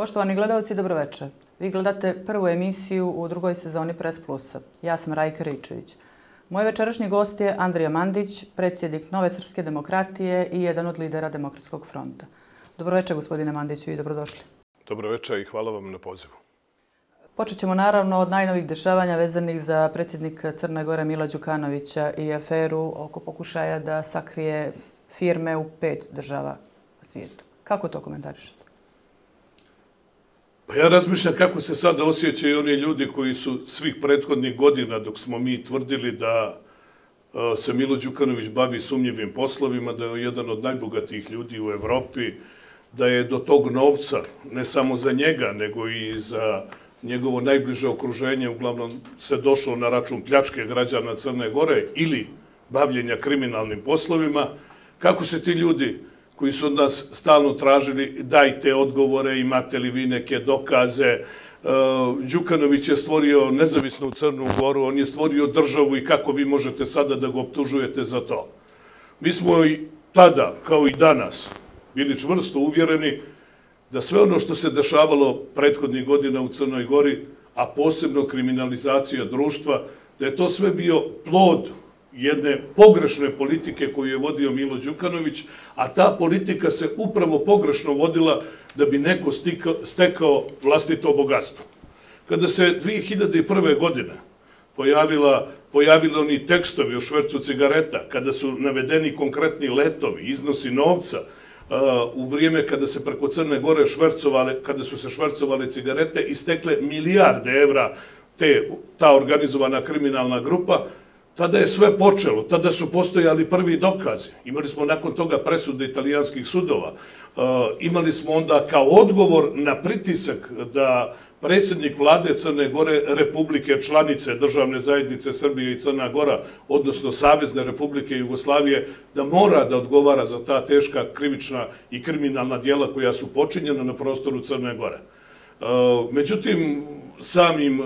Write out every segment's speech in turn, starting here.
Poštovani gledalci, dobroveče. Vi gledate prvu emisiju u drugoj sezoni Press Plusa. Ja sam Rajka Ričević. Moj večerašnji gost je Andrija Mandić, predsjednik Nove Srpske demokratije i jedan od lidera Demokratskog fronta. Dobroveče, gospodine Mandiću, i dobrodošli. Dobroveče i hvala vam na pozivu. Počet ćemo naravno od najnovih dešavanja vezanih za predsjednika Crne Gore Mila Đukanovića i aferu oko pokušaja da sakrije firme u pet država svijetu. Kako to komentarišete? Pa ja razmišljam kako se sada osjećaju oni ljudi koji su svih prethodnih godina dok smo mi tvrdili da e, se Milo Đukanović bavi sumnjivim poslovima, da je jedan od najbogatijih ljudi u Evropi, da je do tog novca, ne samo za njega, nego i za njegovo najbliže okruženje, uglavnom se došlo na račun pljačke građana Crne Gore ili bavljenja kriminalnim poslovima, kako se ti ljudi koji su od nas stalno tražili dajte odgovore, imate li vi neke dokaze. E, Đukanović je stvorio nezavisnu Crnu Goru, on je stvorio državu i kako vi možete sada da ga optužujete za to. Mi smo i tada, kao i danas, bili čvrsto uvjereni da sve ono što se dešavalo prethodnih godina u Crnoj Gori, a posebno kriminalizacija društva, da je to sve bio plod jedne pogrešne politike koju je vodio Milo Đukanović, a ta politika se upravo pogrešno vodila da bi neko stekao vlastito bogatstvo. Kada se 2001. godine pojavila, pojavili oni tekstovi o švercu cigareta, kada su navedeni konkretni letovi, iznosi novca, uh, u vrijeme kada se preko Crne Gore švercovale, kada su se švercovale cigarete, istekle milijarde evra te, ta organizovana kriminalna grupa, Tada je sve počelo, tada su postojali prvi dokazi. Imali smo nakon toga presude italijanskih sudova. E, imali smo onda kao odgovor na pritisak da predsjednik vlade Crne Gore Republike članice državne zajednice Srbije i Crna Gora, odnosno Savezne Republike Jugoslavije, da mora da odgovara za ta teška krivična i kriminalna dijela koja su počinjena na prostoru Crne Gore. E, međutim, samim e,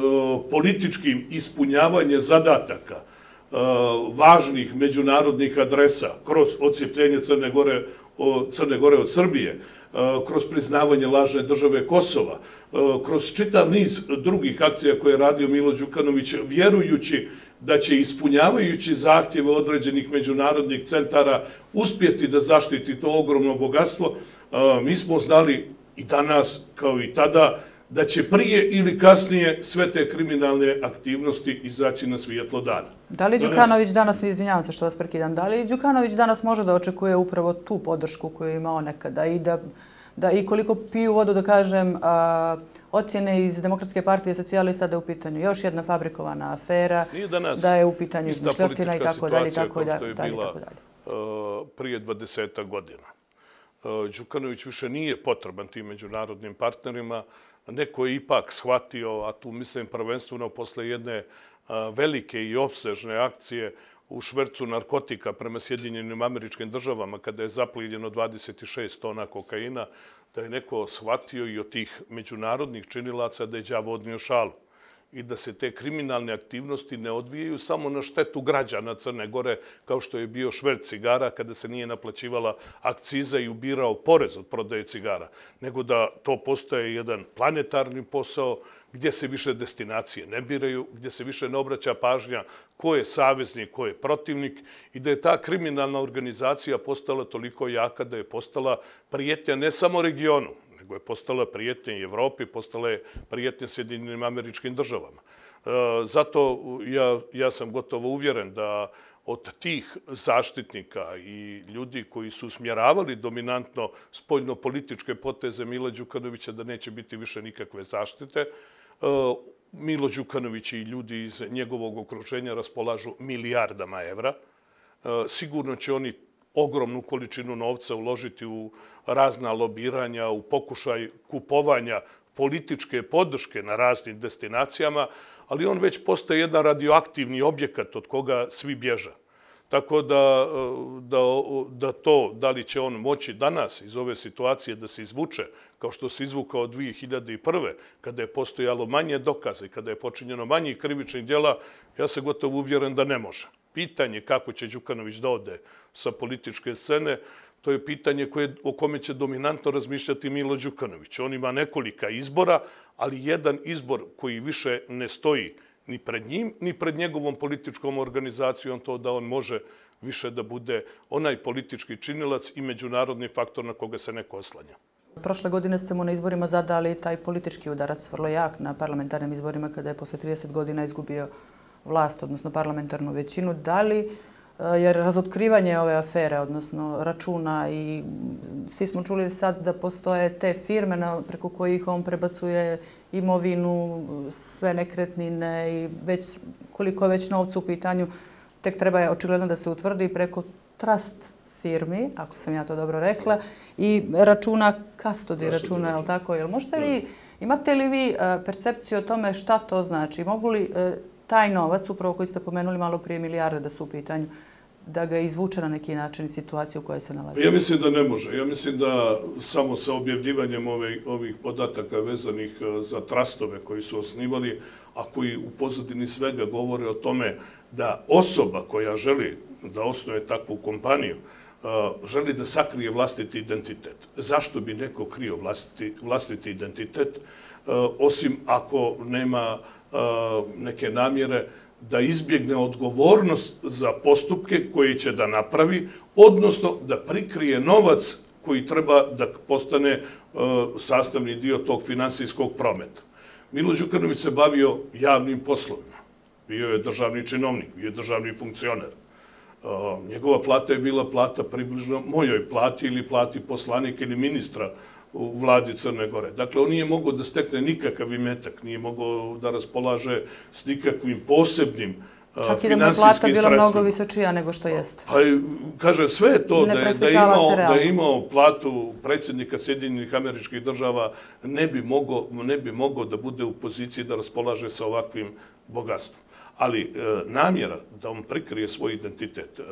političkim ispunjavanje zadataka, E, važnih međunarodnih adresa kroz ocijepljenje Crne Gore, Crne Gore od Srbije, e, kroz priznavanje lažne države Kosova, e, kroz čitav niz drugih akcija koje je radio Milo Đukanović, vjerujući da će ispunjavajući zahtjeve određenih međunarodnih centara uspjeti da zaštiti to ogromno bogatstvo, mi smo znali i danas, kao i tada, da će prije ili kasnije sve te kriminalne aktivnosti izaći na svijetlo dana. Da li Đukanović danas, izvinjavam se što vas prekidam, da li Đukanović danas može da očekuje upravo tu podršku koju je imao nekada i da da i koliko piju vodu, da kažem, a, ocjene iz Demokratske partije socijalista da je u pitanju još jedna fabrikovana afera, da je u pitanju izmišljotina i tako dalje. Tako dalje, tako dalje. Prije 20 godina. Đukanović više nije potreban tim međunarodnim partnerima, neko je ipak shvatio, a tu mislim prvenstveno posle jedne velike i obsežne akcije u švercu narkotika prema Sjedinjenim američkim državama, kada je zapliljeno 26 tona kokaina, da je neko shvatio i od tih međunarodnih činilaca da je đavo odnio šalu i da se te kriminalne aktivnosti ne odvijaju samo na štetu građana Crne Gore, kao što je bio švert cigara kada se nije naplaćivala akciza i ubirao porez od prodaje cigara, nego da to postaje jedan planetarni posao gdje se više destinacije ne biraju, gdje se više ne obraća pažnja ko je saveznik, ko je protivnik i da je ta kriminalna organizacija postala toliko jaka da je postala prijetnja ne samo regionu, nego je postala prijetnja i Evropi, postala je prijetnja Sjedinim američkim državama. E, zato ja, ja sam gotovo uvjeren da od tih zaštitnika i ljudi koji su smjeravali dominantno spoljno-političke poteze Mila Đukanovića da neće biti više nikakve zaštite, e, Milo Đukanović i ljudi iz njegovog okruženja raspolažu milijardama evra. E, sigurno će oni ogromnu količinu novca uložiti u razna lobiranja, u pokušaj kupovanja političke podrške na raznim destinacijama, ali on već postaje jedan radioaktivni objekat od koga svi bježa. Tako da, e, da, da to, da li će on moći danas iz ove situacije da se izvuče, kao što se izvukao 2001. kada je postojalo manje dokaze, kada je počinjeno manje krivičnih djela, ja se gotovo uvjeren da ne može pitanje kako će Đukanović da ode sa političke scene, To je pitanje koje, o kome će dominantno razmišljati Milo Đukanović. On ima nekolika izbora, ali jedan izbor koji više ne stoji ni pred njim, ni pred njegovom političkom organizacijom, to da on može više da bude onaj politički činilac i međunarodni faktor na koga se neko oslanja. Prošle godine ste mu na izborima zadali taj politički udarac vrlo jak na parlamentarnim izborima kada je posle 30 godina izgubio vlast, odnosno parlamentarnu većinu. Da li e, jer razotkrivanje ove afere, odnosno računa i svi smo čuli sad da postoje te firme preko kojih on prebacuje imovinu, sve nekretnine i već koliko je već novca u pitanju, tek treba je očigledno da se utvrdi preko trust firmi, ako sam ja to dobro rekla, i računa, kastodi računa, je li tako? Jel možete li, imate li vi e, percepciju o tome šta to znači? Mogu li e, taj novac, upravo koji ste pomenuli malo prije milijarde da su u pitanju, da ga izvuče na neki način situaciju u kojoj se nalazi? Ja mislim da ne može. Ja mislim da samo sa objavljivanjem ovih podataka vezanih e, za trastove koji su osnivali, a koji u pozadini svega govore o tome da osoba koja želi da osnoje takvu kompaniju, e, želi da sakrije vlastiti identitet. Zašto bi neko krio vlastiti, vlastiti identitet, e, osim ako nema neke namjere da izbjegne odgovornost za postupke koje će da napravi, odnosno da prikrije novac koji treba da postane e, sastavni dio tog finansijskog prometa. Milo Đukanović se bavio javnim poslovima. Bio je državni činovnik, bio je državni funkcioner e, njegova plata je bila plata približno mojoj plati ili plati poslanika ili ministra u vladi Crne Gore. Dakle, on nije mogao da stekne nikakav imetak, nije mogao da raspolaže s nikakvim posebnim Čak i da mu je plata bila mnogo visočija nego što jeste. Pa, kaže, sve je to da je, da, imao, da je imao platu predsjednika Sjedinjenih američkih država, ne bi, mogao, ne bi mogao da bude u poziciji da raspolaže sa ovakvim bogatstvom. Ali e, namjera da on prikrije svoj identitet, e,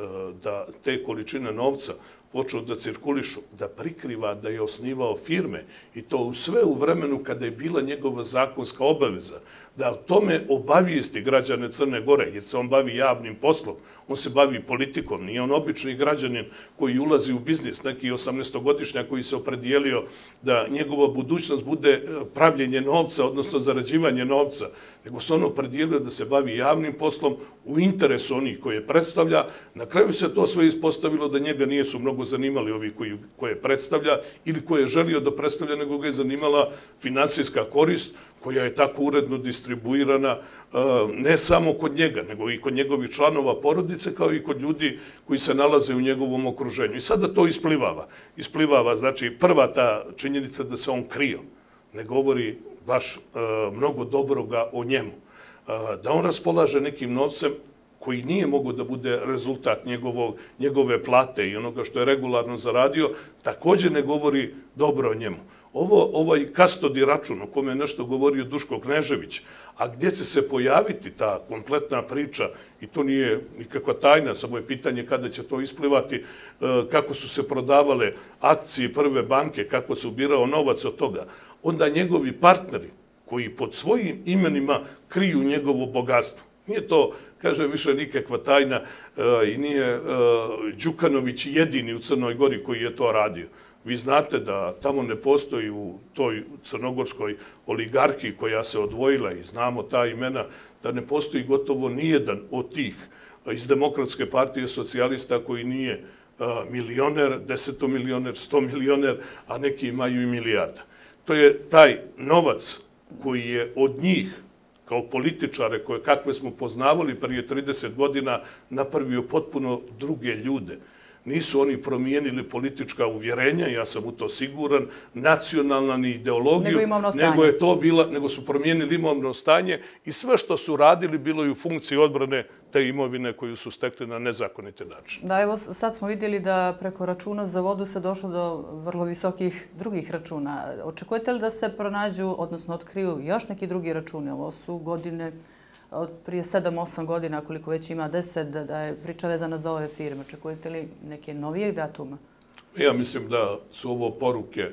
da te količine novca počeo da cirkulišu, da prikriva da je osnivao firme i to u sve u vremenu kada je bila njegova zakonska obaveza, da o tome obavijesti građane Crne Gore, jer se on bavi javnim poslom, on se bavi politikom, nije on obični građanin koji ulazi u biznis, neki 18-godišnja koji se opredijelio da njegova budućnost bude e, pravljenje novca, odnosno zarađivanje novca, nego se on opredijelio da se bavi javnim poslom u interesu onih koje predstavlja. Na kraju se to sve ispostavilo da njega nije su mnogo zanimali ovi koji, koje predstavlja ili koje je želio da predstavlja, nego ga je zanimala financijska korist koja je tako uredno distribuirana e, ne samo kod njega, nego i kod njegovih članova porodice, kao i kod ljudi koji se nalaze u njegovom okruženju. I sada to isplivava. Isplivava, znači, prva ta činjenica da se on krio, ne govori baš e, mnogo dobroga o njemu. E, da on raspolaže nekim novcem koji nije mogo da bude rezultat njegovog, njegove plate i onoga što je regularno zaradio, također ne govori dobro o njemu. Ovo, ovaj kastodi račun o kome je nešto govorio Duško Knežević, a gdje će se pojaviti ta kompletna priča, i to nije nikakva tajna, samo je pitanje kada će to isplivati, e, kako su se prodavale akcije prve banke, kako se ubirao novac od toga, onda njegovi partneri, koji pod svojim imenima kriju njegovo bogatstvo, Nije to, kaže, više nikakva tajna e, i nije e, Đukanović jedini u Crnoj Gori koji je to radio. Vi znate da tamo ne postoji u toj crnogorskoj oligarhiji koja se odvojila i znamo ta imena, da ne postoji gotovo nijedan od tih iz Demokratske partije socijalista koji nije e, milioner, desetomilioner, stomilioner, milioner, a neki imaju i milijarda. To je taj novac koji je od njih kao političare koje kakve smo poznavali prije 30 godina napravio potpuno druge ljude. Nisu oni promijenili politička uvjerenja, ja sam u to siguran, nacionalna ni ideologiju, nego, je to bila, nego su promijenili imovno stanje i sve što su radili bilo je u funkciji odbrane te imovine koju su stekli na nezakonite način. Da, evo sad smo vidjeli da preko računa za vodu se došlo do vrlo visokih drugih računa. Očekujete li da se pronađu, odnosno otkriju još neki drugi računi? Ovo su godine od prije 7-8 godina, koliko već ima 10, da, da je priča vezana za ove firme. Očekujete li neke novije datuma? Ja mislim da su ovo poruke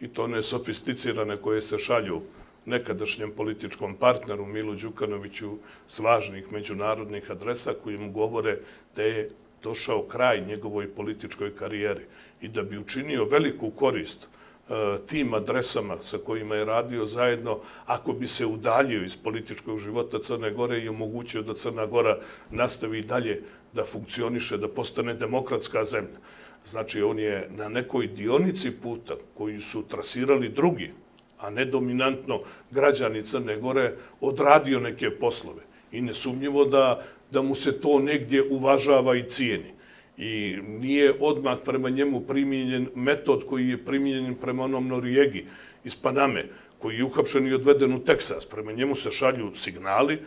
i to ne sofisticirane koje se šalju nekadašnjem političkom partneru Milu Đukanoviću s važnih međunarodnih adresa koji mu govore da je došao kraj njegovoj političkoj karijeri i da bi učinio veliku korist E, tim adresama sa kojima je radio zajedno, ako bi se udaljio iz političkog života Crne Gore i omogućio da Crna Gora nastavi dalje da funkcioniše, da postane demokratska zemlja. Znači, on je na nekoj dionici puta koju su trasirali drugi, a ne dominantno građani Crne Gore, odradio neke poslove. I nesumnjivo da, da mu se to negdje uvažava i cijeni i nije odmah prema njemu primjenjen metod koji je primjenjen prema onom Norijegi iz Paname, koji je uhapšen i odveden u Teksas. Prema njemu se šalju signali,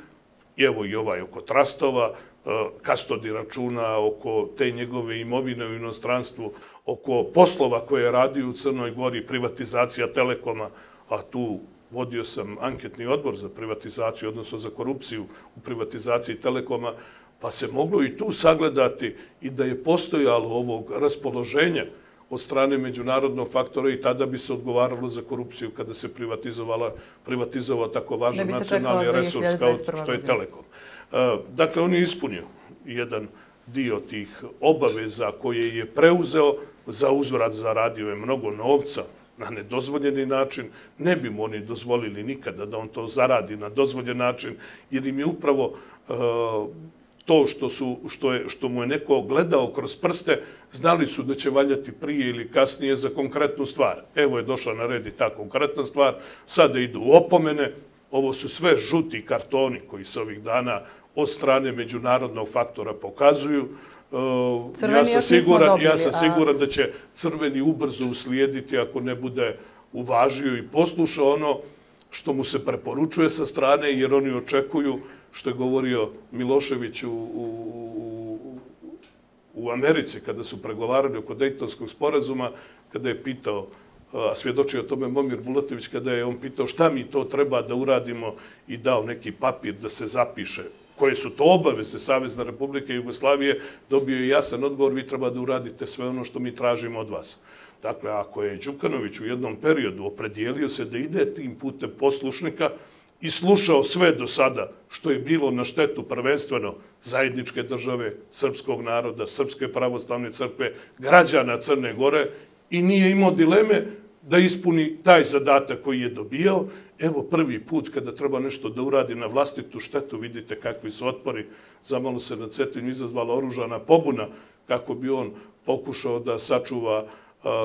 evo i ovaj oko trastova, e, kastodi računa oko te njegove imovine u inostranstvu, oko poslova koje je radio u Crnoj Gori, privatizacija Telekoma, a tu vodio sam anketni odbor za privatizaciju, odnosno za korupciju u privatizaciji Telekoma, pa se moglo i tu sagledati i da je postojalo ovog raspoloženja od strane međunarodnog faktora i tada bi se odgovaralo za korupciju kada se privatizovala, privatizovao tako važan nacionalni resurs kao što je Telekom. E, dakle, on je ispunio jedan dio tih obaveza koje je preuzeo za uzvrat zaradio je mnogo novca na nedozvoljeni način. Ne bi mu oni dozvolili nikada da on to zaradi na dozvoljen način, jer im je upravo e, to što, su, što, je, što mu je neko gledao kroz prste, znali su da će valjati prije ili kasnije za konkretnu stvar. Evo je došla na red i ta konkretna stvar, sada idu opomene, ovo su sve žuti kartoni koji se ovih dana od strane međunarodnog faktora pokazuju. Uh, crveni ja sam siguran, dobili, ja sam siguran da će crveni ubrzo uslijediti ako ne bude uvažio i poslušao ono što mu se preporučuje sa strane, jer oni očekuju što je govorio Milošević u, u, u Americi kada su pregovarali oko Dejtonskog sporazuma, kada je pitao, a svjedočio o tome Momir Bulatović, kada je on pitao šta mi to treba da uradimo i dao neki papir da se zapiše koje su to obaveze Savezne Republike Jugoslavije, dobio je jasan odgovor, vi treba da uradite sve ono što mi tražimo od vas. Dakle, ako je Đukanović u jednom periodu opredijelio se da ide tim putem poslušnika, i slušao sve do sada što je bilo na štetu prvenstveno zajedničke države, srpskog naroda, srpske pravoslavne crkve, građana Crne Gore i nije imao dileme da ispuni taj zadatak koji je dobijao. Evo prvi put kada treba nešto da uradi na vlastitu štetu, vidite kakvi su otpori. Zamalo se na Cetinju izazvala oružana pobuna kako bi on pokušao da sačuva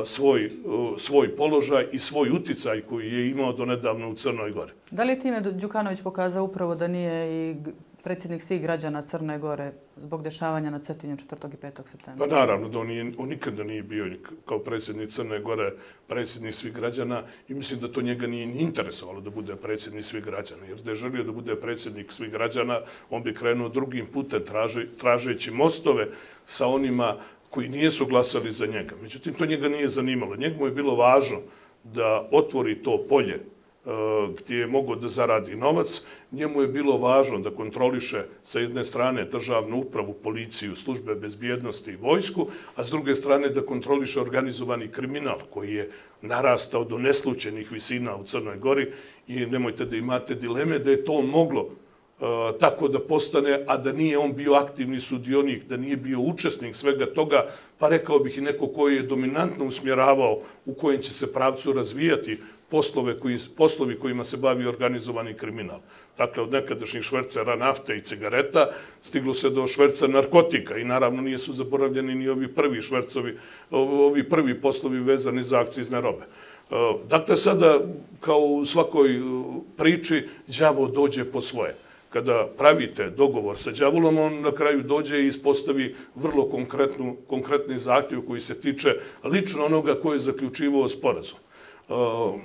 svoj, svoj položaj i svoj uticaj koji je imao do nedavno u Crnoj Gori. Da li je time Đukanović pokazao upravo da nije i predsjednik svih građana Crne Gore zbog dešavanja na Cetinju 4. i 5. septembra? Pa naravno da on, nije, on nikada nije bio kao predsjednik Crne Gore predsjednik svih građana i mislim da to njega nije ni interesovalo da bude predsjednik svih građana. Jer da je želio da bude predsjednik svih građana, on bi krenuo drugim putem traže, tražeći mostove sa onima koji nijesu glasali za njega. Međutim, to njega nije zanimalo. Njegmu je bilo važno da otvori to polje e, gdje je mogao da zaradi novac. Njemu je bilo važno da kontroliše sa jedne strane državnu upravu, policiju, službe bezbjednosti i vojsku, a s druge strane da kontroliše organizovani kriminal koji je narastao do neslučenih visina u Crnoj Gori i nemojte da imate dileme da je to moglo Eh, tako da postane, a da nije on bio aktivni sudionik, da nije bio učesnik svega toga, pa rekao bih i neko koji je dominantno usmjeravao u kojem će se pravcu razvijati poslove koji, poslovi kojima se bavi organizovani kriminal. Dakle, od nekadašnjih švercera nafte i cigareta stiglo se do šverca narkotika i naravno nije su zaboravljeni ni ovi prvi švercovi, ovi prvi poslovi vezani za akcije robe. E, dakle, sada, kao u svakoj eh, priči, đavo dođe po svoje kada pravite dogovor sa đavolom, on na kraju dođe i ispostavi vrlo konkretnu, konkretni zahtjev koji se tiče lično onoga koji je zaključivao sporazum. E,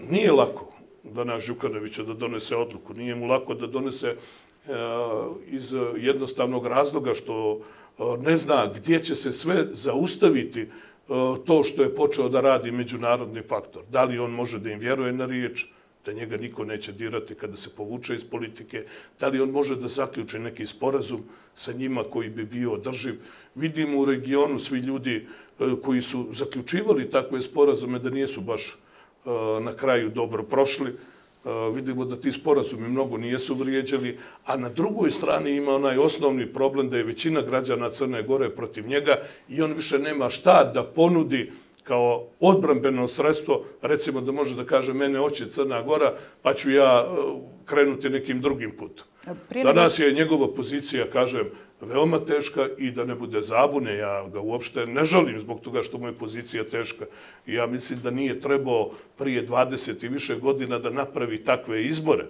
nije lako da naš Žukanovića da donese odluku, nije mu lako da donese e, iz jednostavnog razloga što e, ne zna gdje će se sve zaustaviti e, to što je počeo da radi međunarodni faktor. Da li on može da im vjeruje na riječ, da njega niko neće dirati kada se povuče iz politike, da li on može da zaključi neki sporazum sa njima koji bi bio održiv. Vidimo u regionu svi ljudi e, koji su zaključivali takve sporazume da nijesu baš e, na kraju dobro prošli. E, vidimo da ti sporazumi mnogo nijesu vrijeđali, a na drugoj strani ima onaj osnovni problem da je većina građana Crne Gore protiv njega i on više nema šta da ponudi kao odbrambeno sredstvo, recimo da može da kaže mene oće Crna Gora, pa ću ja krenuti nekim drugim putom. Danas je njegova pozicija, kažem, veoma teška i da ne bude zabune, ja ga uopšte ne žalim zbog toga što mu je pozicija teška. Ja mislim da nije trebao prije 20 i više godina da napravi takve izbore.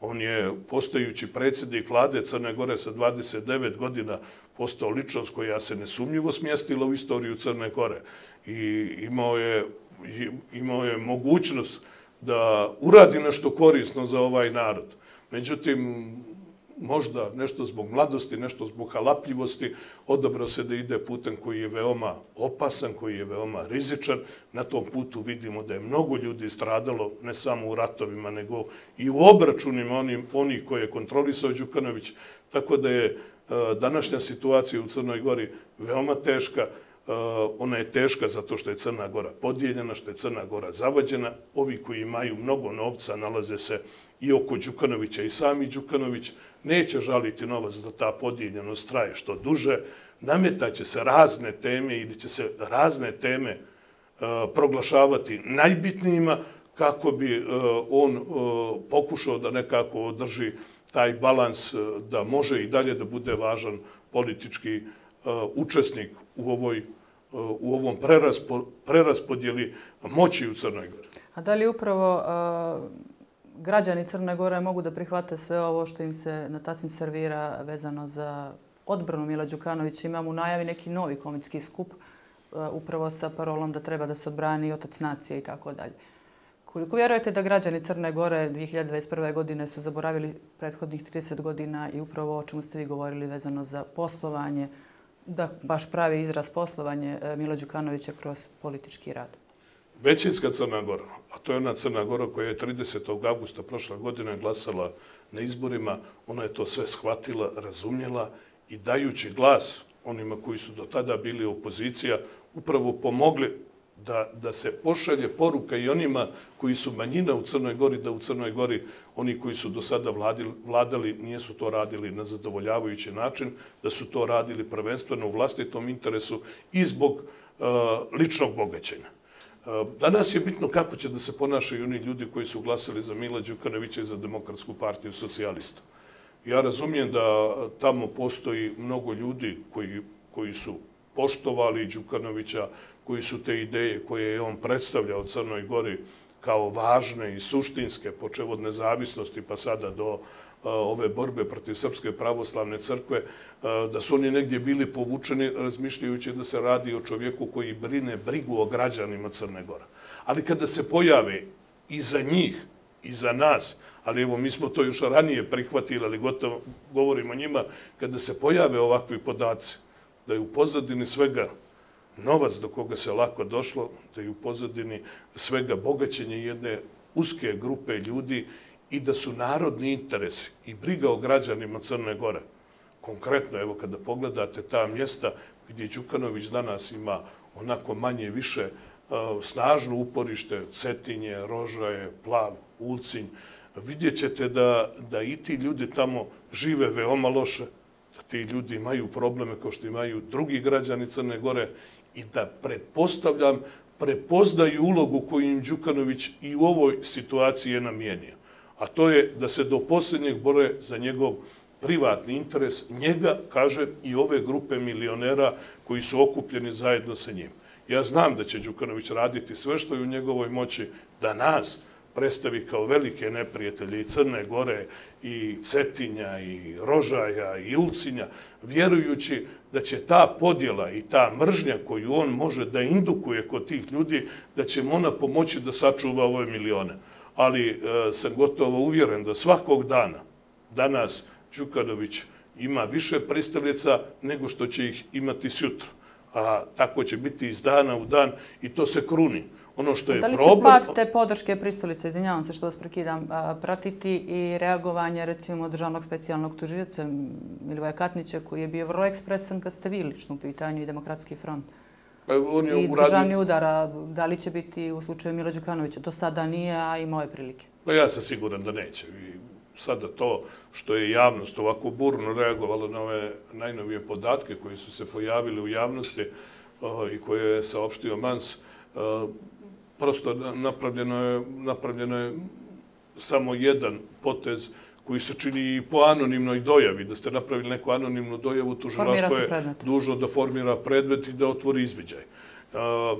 On je, postajući predsjednik vlade Crne Gore sa 29 godina, postao ličnost koja se nesumnjivo smjestila u istoriju Crne Gore. I imao je, imao je mogućnost da uradi nešto korisno za ovaj narod. Međutim, možda nešto zbog mladosti, nešto zbog halapljivosti, odobro se da ide putem koji je veoma opasan, koji je veoma rizičan. Na tom putu vidimo da je mnogo ljudi stradalo, ne samo u ratovima, nego i u obračunima onih oni koje je kontrolisao Đukanović. Tako da je Eh, današnja situacija u Crnoj Gori veoma teška. Eh, ona je teška zato što je Crna Gora podijeljena, što je Crna Gora zavađena. Ovi koji imaju mnogo novca nalaze se i oko Đukanovića i sami Đukanović neće žaliti novac da ta podijeljenost traje što duže. Nametaće se razne teme ili će se razne teme eh, proglašavati najbitnijima kako bi on pokušao da nekako održi taj balans e, da može i dalje da bude važan politički e, učesnik u ovoj e, u ovom preraspo, preraspodjeli moći u Crnoj Gori. A da li upravo građani Crne Gore mogu da prihvate sve ovo što im se na tacin servira vezano za odbranu Mila Đukanovića? Imamo u najavi neki novi komitski skup upravo sa parolom da treba da se odbrani otac nacije i tako dalje. Koliko vjerujete da građani Crne Gore 2021. godine su zaboravili prethodnih 30 godina i upravo o čemu ste vi govorili vezano za poslovanje, da baš pravi izraz poslovanje e, Milo Đukanovića kroz politički rad. Većinska Crna Gora, a to je ona Crna Gora koja je 30. augusta prošle godine glasala na izborima, ona je to sve shvatila, razumjela i dajući glas onima koji su do tada bili opozicija, upravo pomogli da, da se pošalje poruka i onima koji su manjina u Crnoj Gori, da u Crnoj Gori oni koji su do sada vladili, vladali nijesu to radili na zadovoljavajući način, da su to radili prvenstveno u vlastitom interesu i zbog uh, ličnog bogaćenja. Uh, danas je bitno kako će da se ponašaju oni ljudi koji su glasali za Mila Đukanovića i za Demokratsku partiju socijalista. Ja razumijem da tamo postoji mnogo ljudi koji, koji su poštovali Đukanovića, koji su te ideje koje je on predstavljao Crnoj Gori kao važne i suštinske, počev od nezavisnosti pa sada do e, ove borbe protiv Srpske pravoslavne crkve, e, da su oni negdje bili povučeni razmišljajući da se radi o čovjeku koji brine brigu o građanima Crne Gora. Ali kada se pojave i za njih, i za nas, ali evo mi smo to još ranije prihvatili, ali gotovo govorimo o njima, kada se pojave ovakvi podaci, da je u pozadini svega novac do koga se lako došlo, da je u pozadini svega bogaćenje jedne uske grupe ljudi i da su narodni interesi i briga o građanima Crne Gore. Konkretno, evo kada pogledate ta mjesta gdje Đukanović danas ima onako manje više e, snažno uporište, Cetinje, Rožaje, Plav, Ulcinj, vidjet ćete da, da i ti ljudi tamo žive veoma loše, da ti ljudi imaju probleme kao što imaju drugi građani Crne Gore i da pretpostavljam, prepoznaju ulogu koju im Đukanović i u ovoj situaciji je namijenio. A to je da se do posljednjeg bore za njegov privatni interes njega, kaže, i ove grupe milionera koji su okupljeni zajedno sa njim. Ja znam da će Đukanović raditi sve što je u njegovoj moći da nas, predstavi kao velike neprijatelje i Crne Gore, i Cetinja, i Rožaja, i Ulcinja, vjerujući da će ta podjela i ta mržnja koju on može da indukuje kod tih ljudi, da će mu ona pomoći da sačuva ove milione. Ali e, sam gotovo uvjeren da svakog dana, danas Đukanović ima više pristalica nego što će ih imati sutra. A tako će biti iz dana u dan i to se kruni ono što je problem... Da li će pad te podrške pristolice, izvinjavam se što vas prekidam, pratiti i reagovanje recimo državnog specijalnog tužiljaca Milivoja Katnića koji je bio vrlo ekspresan kad ste vi lično u pitanju i demokratski front? Pa on je I uradio... državni udara, da li će biti u slučaju Milo Đukanovića? Do sada nije, a imao je prilike. Pa ja sam siguran da neće. I sada to što je javnost ovako burno reagovala na ove najnovije podatke koji su se pojavili u javnosti i koje je saopštio Mans, prosto napravljeno je, napravljeno je samo jedan potez koji se čini i po anonimnoj dojavi, da ste napravili neku anonimnu dojavu, tužilaštvo je dužno da formira predmet i da otvori izviđaj.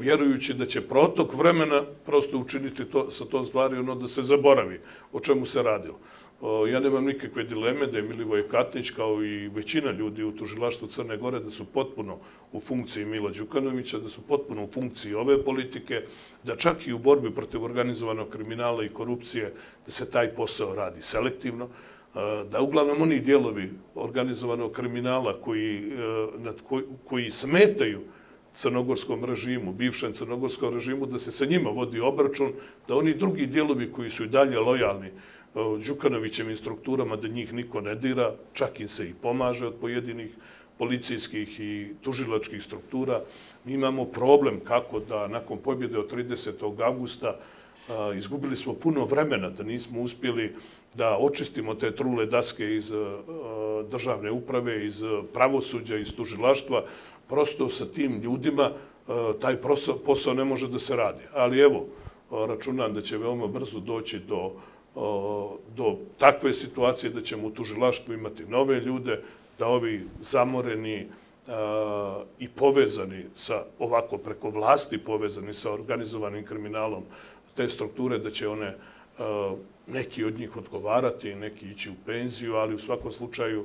Vjerujući da će protok vremena prosto učiniti to, sa to stvari ono da se zaboravi o čemu se radilo. Ja nemam nikakve dileme da je Milivoje Katnić kao i većina ljudi u tužilaštvu Crne Gore da su potpuno u funkciji Mila Đukanovića, da su potpuno u funkciji ove politike, da čak i u borbi protiv organizovanog kriminala i korupcije da se taj posao radi selektivno, e, da uglavnom oni dijelovi organizovanog kriminala koji, e, koji smetaju crnogorskom režimu, bivšem crnogorskom režimu, da se sa njima vodi obračun, da oni drugi dijelovi koji su i dalje lojalni Đukanovićevim strukturama da njih niko ne dira, čak im se i pomaže od pojedinih policijskih i tužilačkih struktura. Mi imamo problem kako da nakon pobjede od 30. augusta izgubili smo puno vremena da nismo uspjeli da očistimo te trule daske iz državne uprave, iz pravosuđa, iz tužilaštva. Prosto sa tim ljudima taj posao ne može da se radi. Ali evo, računam da će veoma brzo doći do do takve situacije da ćemo u tužilaštvu imati nove ljude, da ovi zamoreni i povezani sa ovako preko vlasti povezani sa organizovanim kriminalom te strukture, da će one neki od njih odgovarati, neki ići u penziju, ali u svakom slučaju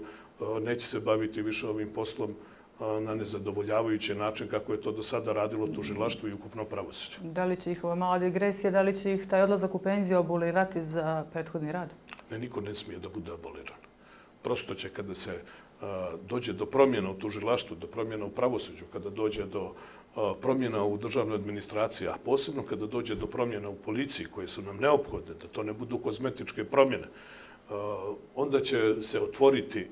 neće se baviti više ovim poslom na nezadovoljavajući način kako je to do sada radilo tužilaštvo i ukupno pravosuđe. Da li će ih ova mala digresija, da li će ih taj odlazak u penziju abolirati za prethodni rad? Ne, niko ne smije da bude aboliran. Prosto će kada se dođe do promjena u tužilaštvu, do promjena u pravosuđu, kada dođe do promjena u državnoj administraciji, a posebno kada dođe do promjena u policiji koje su nam neophodne, da to ne budu kozmetičke promjene, onda će se otvoriti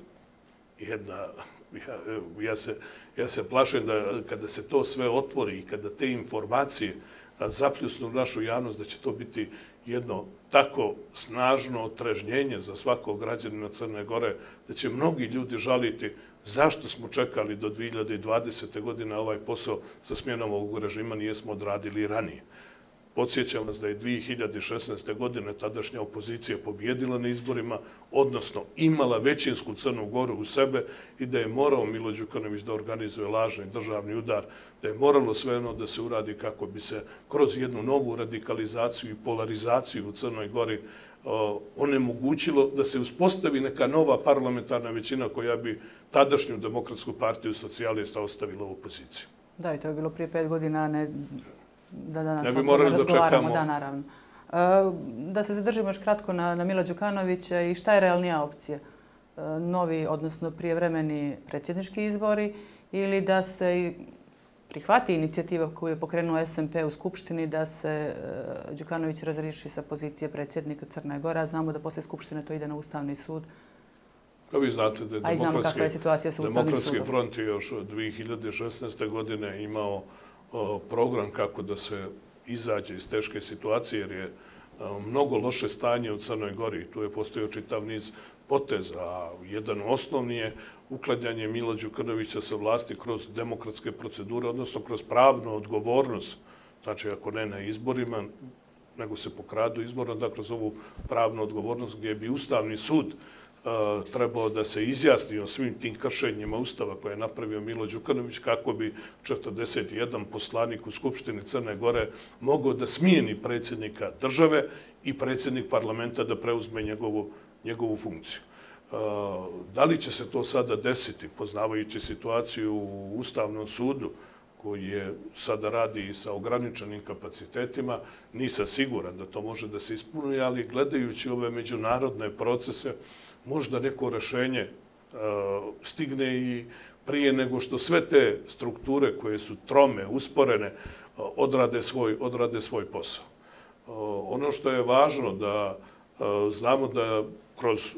jedna ja, ja, se, ja se plašem da kada se to sve otvori i kada te informacije zapljusnu u našu javnost, da će to biti jedno tako snažno otrežnjenje za svakog građanina Crne Gore, da će mnogi ljudi žaliti zašto smo čekali do 2020. godine ovaj posao sa smjenom ovog režima nijesmo odradili ranije. Podsjećam vas da je 2016. godine tadašnja opozicija pobjedila na izborima, odnosno imala većinsku Crnu Goru u sebe i da je morao Milo Đukanović da organizuje lažni državni udar, da je moralo sve ono da se uradi kako bi se kroz jednu novu radikalizaciju i polarizaciju u Crnoj Gori onemogućilo da se uspostavi neka nova parlamentarna većina koja bi tadašnju demokratsku partiju socijalista ostavila u opoziciju. Da, i to je bilo prije pet godina, ne da danas ne bi morali da čekamo. Da, naravno. E, da se zadržimo još kratko na, na Mila Đukanovića i šta je realnija opcija? E, novi, odnosno prijevremeni predsjednički izbori ili da se prihvati inicijativa koju je pokrenuo SMP u Skupštini da se e, Đukanović razriši sa pozicije predsjednika Crne Gora. Znamo da posle Skupštine to ide na Ustavni sud. Kao vi znate da je demokratski, je situacija sa demokratski front je još 2016. godine imao program kako da se izađe iz teške situacije, jer je mnogo loše stanje u Crnoj Gori. Tu je postojao čitav niz poteza, a jedan osnovni je uklanjanje Mila Đukanovića sa vlasti kroz demokratske procedure, odnosno kroz pravnu odgovornost, znači ako ne na izborima, nego se pokradu izbor, onda kroz ovu pravnu odgovornost gdje bi Ustavni sud trebao da se izjasni o svim tim kršenjima Ustava koje je napravio Milo Đukanović kako bi 41 poslanik u Skupštini Crne Gore mogao da smijeni predsjednika države i predsjednik parlamenta da preuzme njegovu, njegovu funkciju. Da li će se to sada desiti, poznavajući situaciju u Ustavnom sudu, koji je sada radi i sa ograničenim kapacitetima, nisam siguran da to može da se ispunuje, ali gledajući ove međunarodne procese, možda neko rešenje e, stigne i prije nego što sve te strukture koje su trome, usporene, e, odrade svoj, odrade svoj posao. E, ono što je važno da znamo da kroz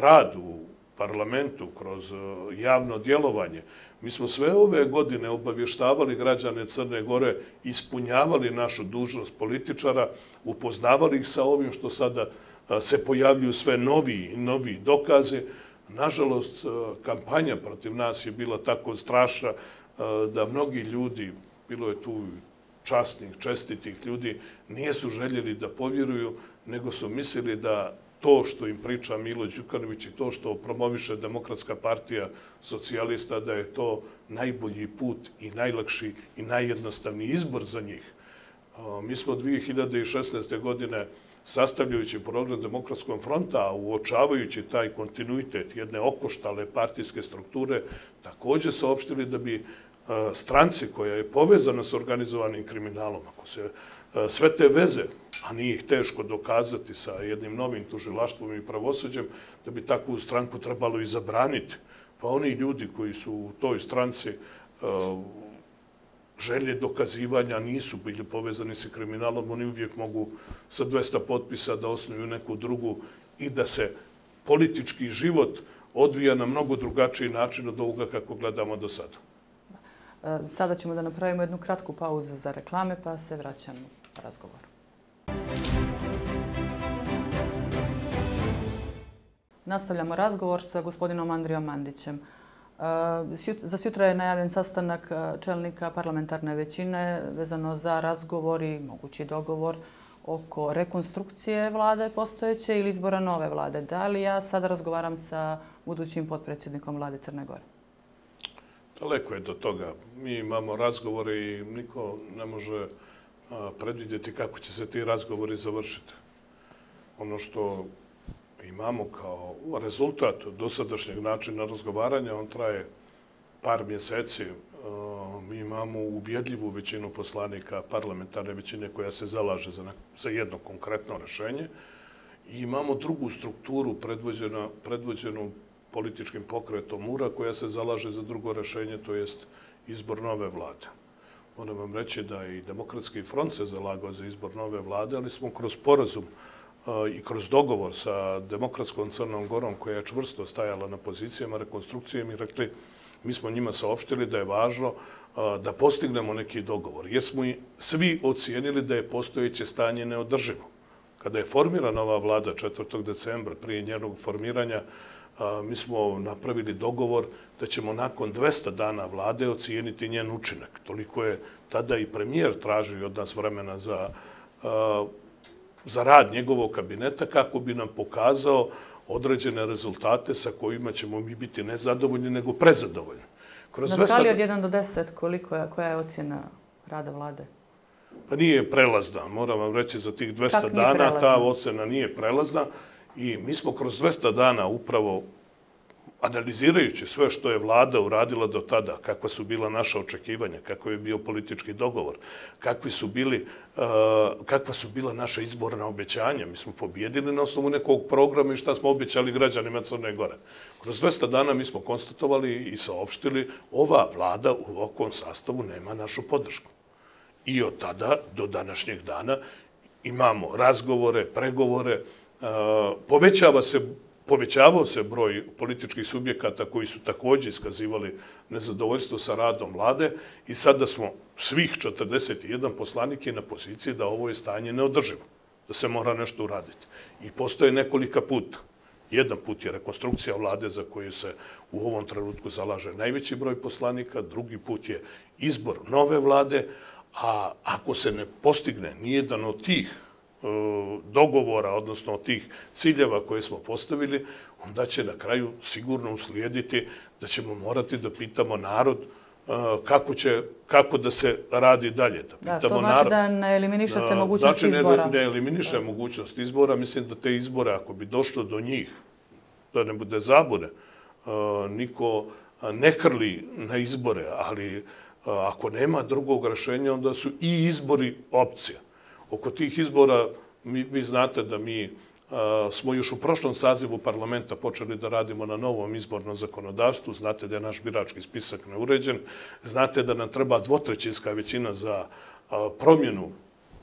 rad u parlamentu, kroz javno djelovanje. Mi smo sve ove godine obavještavali građane Crne Gore, ispunjavali našu dužnost političara, upoznavali ih sa ovim što sada se pojavljuju sve novi novi dokaze. Nažalost, kampanja protiv nas je bila tako strašna da mnogi ljudi, bilo je tu časnih, čestitih ljudi, nijesu željeli da povjeruju, nego su mislili da to što im priča Milo Đukanović i to što promoviše Demokratska partija socijalista, da je to najbolji put i najlakši i najjednostavniji izbor za njih. Mi smo 2016. godine sastavljajući program Demokratskom fronta, uočavajući taj kontinuitet jedne okoštale partijske strukture, također saopštili da bi e, stranci koja je povezana s organizovanim kriminalom, ako se e, sve te veze, a nije ih teško dokazati sa jednim novim tužilaštvom i pravosuđem, da bi takvu stranku trebalo i zabraniti. Pa oni ljudi koji su u toj stranci e, želje dokazivanja nisu bili povezani sa kriminalom, oni uvijek mogu sa 200 potpisa da osnuju neku drugu i da se politički život odvija na mnogo drugačiji način od ovoga kako gledamo do sada. Sada ćemo da napravimo jednu kratku pauzu za reklame, pa se vraćamo na razgovor. Nastavljamo razgovor sa gospodinom Andrijom Mandićem. Eh, za sutra je najavljen sastanak eh, čelnika parlamentarne većine vezano za razgovor i mogući dogovor oko rekonstrukcije vlade postojeće ili izbora nove vlade. Da li ja sada razgovaram sa budućim potpredsjednikom vlade Crne Gore? Daleko je do toga. Mi imamo razgovore i niko ne može eh, predvidjeti kako će se ti razgovori završiti. Ono što imamo kao rezultat dosadašnjeg načina razgovaranja, on traje par mjeseci. E, mi imamo ubjedljivu većinu poslanika parlamentarne većine koja se zalaže za jedno konkretno rešenje. I imamo drugu strukturu predvođenu političkim pokretom URA koja se zalaže za drugo rešenje, to jest izbor nove vlade. Moram vam reći da i Demokratski front se zalagao za izbor nove vlade, ali smo kroz porazum E, i kroz dogovor sa Demokratskom Crnom Gorom koja je čvrsto stajala na pozicijama rekonstrukcije mi rekli, mi smo njima saopštili da je važno e, da postignemo neki dogovor, jer smo i svi ocijenili da je postojeće stanje neodrživo. Kada je formirana ova vlada 4. decembra prije njenog formiranja, e, mi smo napravili dogovor da ćemo nakon 200 dana vlade ocijeniti njen učinak. Toliko je tada i premijer tražio od nas vremena za, za rad njegovog kabineta kako bi nam pokazao određene rezultate sa kojima ćemo mi biti nezadovoljni, nego prezadovoljni. Kroz Na skali od 1 do 10, koliko je, koja je ocjena rada vlade? Pa nije prelazna. Moram vam reći, za tih 200 dana ta ocena nije prelazna. I mi smo kroz 200 dana upravo analizirajući sve što je vlada uradila do tada, kakva su bila naša očekivanja, kakav je bio politički dogovor, kakvi su bili, e, kakva su bila naša izborna obećanja. Mi smo pobjedili na osnovu nekog programa i šta smo obećali građanima Crne Gore. Kroz 200 dana mi smo konstatovali i saopštili ova vlada u ovakvom sastavu nema našu podršku. I od tada do današnjeg dana imamo razgovore, pregovore, e, povećava se povećavao se broj političkih subjekata koji su također iskazivali nezadovoljstvo sa radom vlade i sada smo svih 41 poslanike na poziciji da ovo je stanje neodrživo, da se mora nešto uraditi. I postoje nekolika puta. Jedan put je rekonstrukcija vlade za koju se u ovom trenutku zalaže najveći broj poslanika, drugi put je izbor nove vlade, a ako se ne postigne nijedan od tih dogovora, odnosno tih ciljeva koje smo postavili, onda će na kraju sigurno uslijediti da ćemo morati da pitamo narod e, kako, će, kako da se radi dalje. Da, pitamo da to znači narod, da ne eliminišete mogućnost znači izbora. Znači ne, ne eliminiše mogućnost izbora. Mislim da te izbore, ako bi došlo do njih, da ne bude zabune, e, niko ne krli na izbore, ali ako nema drugog rešenja, onda su i izbori opcija oko tih izbora, mi, vi znate da mi a, smo još u prošlom sazivu parlamenta počeli da radimo na novom izbornom zakonodavstvu. Znate da je naš birački spisak neuređen. Znate da nam treba dvotrećinska većina za a, promjenu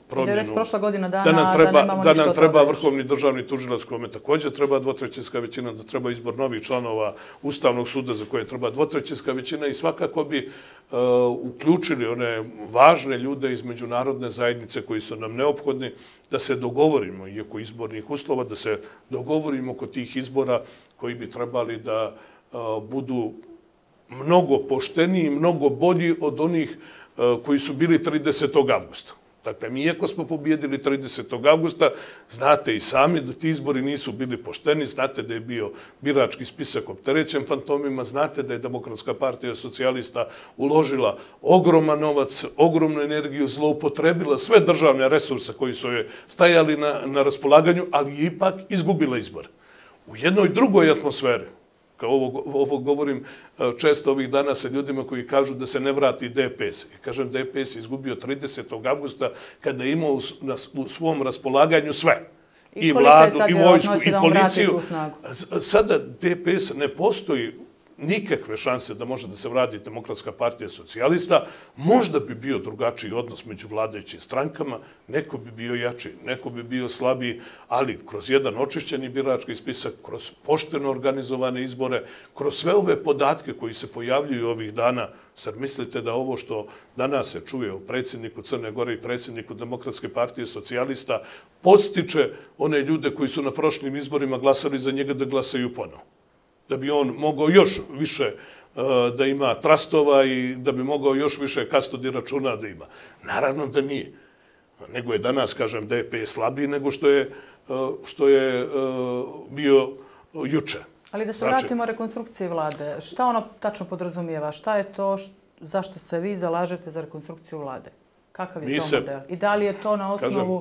promjenu. Da je već prošla godina dana, da nam treba, da nemamo da nam treba vrhovni državni tužilac kome također treba dvotrećinska većina, da treba izbor novih članova Ustavnog suda za koje treba dvotrećinska većina i svakako bi uh, uključili one važne ljude iz međunarodne zajednice koji su nam neophodni da se dogovorimo, iako izbornih uslova, da se dogovorimo kod tih izbora koji bi trebali da uh, budu mnogo pošteniji, mnogo bolji od onih uh, koji su bili 30. avgusta. Dakle, mi iako smo pobjedili 30. augusta, znate i sami da ti izbori nisu bili pošteni, znate da je bio birački spisak opterećen fantomima, znate da je Demokratska partija socijalista uložila ogroman novac, ogromnu energiju, zloupotrebila sve državne resurse koji su joj stajali na, na raspolaganju, ali je ipak izgubila izbor. U jednoj drugoj atmosferi, kao ovo, ovo govorim e, često ovih dana sa ljudima koji kažu da se ne vrati DPS. I kažem, DPS je izgubio 30. augusta kada je imao u svom raspolaganju sve. I, I vladu, i vojsku, i policiju. Sada DPS ne postoji nikakve šanse da može da se vradi demokratska partija socijalista, možda bi bio drugačiji odnos među vladajućim strankama, neko bi bio jači, neko bi bio slabiji, ali kroz jedan očišćeni birački spisak, kroz pošteno organizovane izbore, kroz sve ove podatke koji se pojavljuju ovih dana, sad mislite da ovo što danas se čuje o predsjedniku Crne Gore i predsjedniku Demokratske partije socijalista postiče one ljude koji su na prošlim izborima glasali za njega da glasaju ponovo? Da bi on mogao još više e, da ima trastova i da bi mogao još više kastodi računa da ima. Naravno da nije. Nego je danas, kažem, DP je slabiji nego što je, e, što je e, bio juče. Ali da se znači, vratimo rekonstrukciji vlade, šta ono tačno podrazumijeva? Šta je to zašto se vi zalažete za rekonstrukciju vlade? Kakav je to se, model? I da li je to na osnovu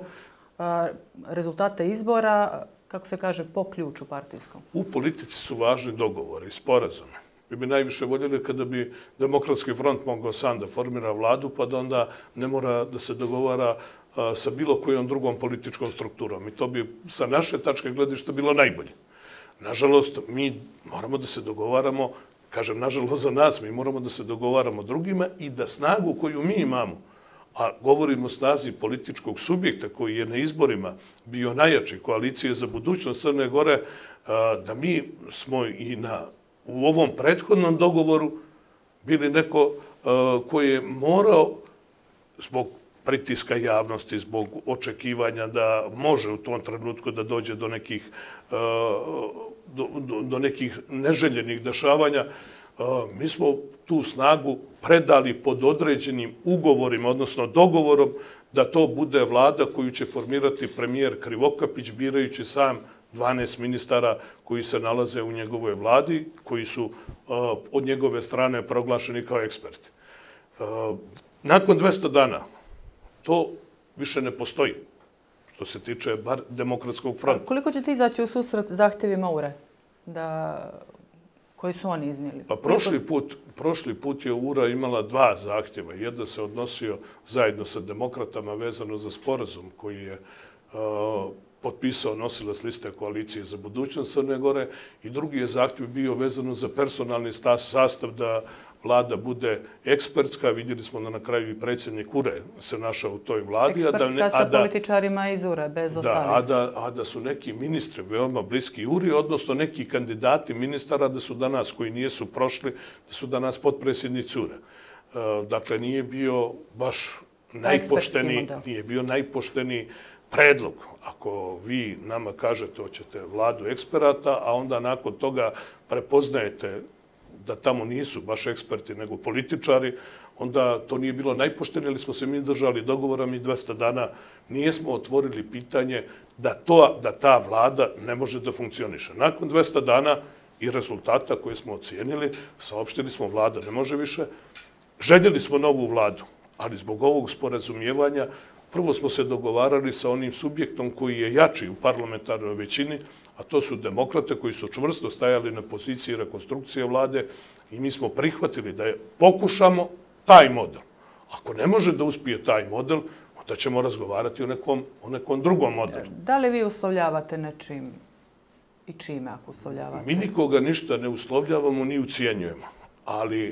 kažem, rezultata izbora kako se kaže, po ključu partijskom? U politici su važni dogovori, sporazume. Mi bi najviše voljeli kada bi Demokratski front mogao sam da formira vladu, pa da onda ne mora da se dogovara sa bilo kojom drugom političkom strukturom. I to bi sa naše tačke gledišta bilo najbolje. Nažalost, mi moramo da se dogovaramo, kažem, nažalost za nas, mi moramo da se dogovaramo drugima i da snagu koju mi imamo, a govorimo o snazi političkog subjekta koji je na izborima bio najjači koalicije za budućnost Crne Gore, da mi smo i na, u ovom prethodnom dogovoru bili neko koji je morao zbog pritiska javnosti, zbog očekivanja da može u tom trenutku da dođe do nekih, do, do, do nekih neželjenih dešavanja, mi smo tu snagu predali pod određenim ugovorima, odnosno dogovorom, da to bude vlada koju će formirati premijer Krivokapić, birajući sam 12 ministara koji se nalaze u njegovoj vladi, koji su od njegove strane proglašeni kao eksperti. Nakon 200 dana to više ne postoji, što se tiče bar demokratskog fronta. Koliko ćete izaći u susret zahtjevima URE da koji su oni iznijeli? Pa prošli put, prošli put je URA imala dva zahtjeva. Jedna se odnosio zajedno sa demokratama vezano za sporazum koji je uh, potpisao nosilac liste koalicije za budućnost Crne Gore i drugi je zahtjev bio vezano za personalni sastav da vlada bude ekspertska. Vidjeli smo da na kraju i predsjednik URE se našao u toj vladi. Ekspertska a da ne, sa a da, političarima iz URE, bez da, ostalih. A da, a da su neki ministri veoma bliski URI, odnosno neki kandidati ministara da su danas, koji nijesu prošli, da su danas potpredsjednici URE. E, dakle, nije bio baš najpošteniji, nije bio najpošteniji predlog. Ako vi nama kažete hoćete vladu eksperata, a onda nakon toga prepoznajete da tamo nisu baš eksperti, nego političari, onda to nije bilo najpoštenije, ali smo se mi držali dogovora, mi 200 dana nijesmo otvorili pitanje da, to, da ta vlada ne može da funkcioniše. Nakon 200 dana i rezultata koje smo ocijenili, saopštili smo vlada ne može više. Željeli smo novu vladu, ali zbog ovog sporazumijevanja prvo smo se dogovarali sa onim subjektom koji je jači u parlamentarnoj većini, a to su demokrate koji su čvrsto stajali na poziciji rekonstrukcije vlade i mi smo prihvatili da je pokušamo taj model. Ako ne može da uspije taj model, onda ćemo razgovarati o nekom, o nekom drugom modelu. Da li vi uslovljavate nečim i čime ako uslovljavate? Mi nikoga ništa ne uslovljavamo ni ucijenjujemo. ali e,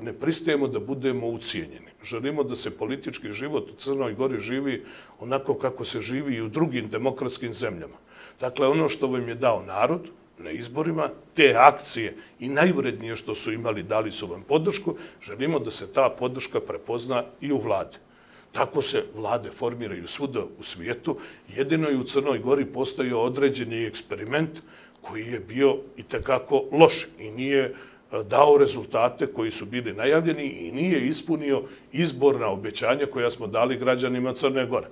ne pristajemo da budemo ucijenjeni. Želimo da se politički život u Crnoj Gori živi onako kako se živi i u drugim demokratskim zemljama. Dakle, ono što vam je dao narod na izborima, te akcije i najvrednije što su imali, dali su vam podršku, želimo da se ta podrška prepozna i u vlade. Tako se vlade formiraju svuda u svijetu. Jedino je u Crnoj Gori postoji određeni eksperiment koji je bio i tekako loš i nije e, dao rezultate koji su bili najavljeni i nije ispunio izborna obećanja koja smo dali građanima Crne Gore.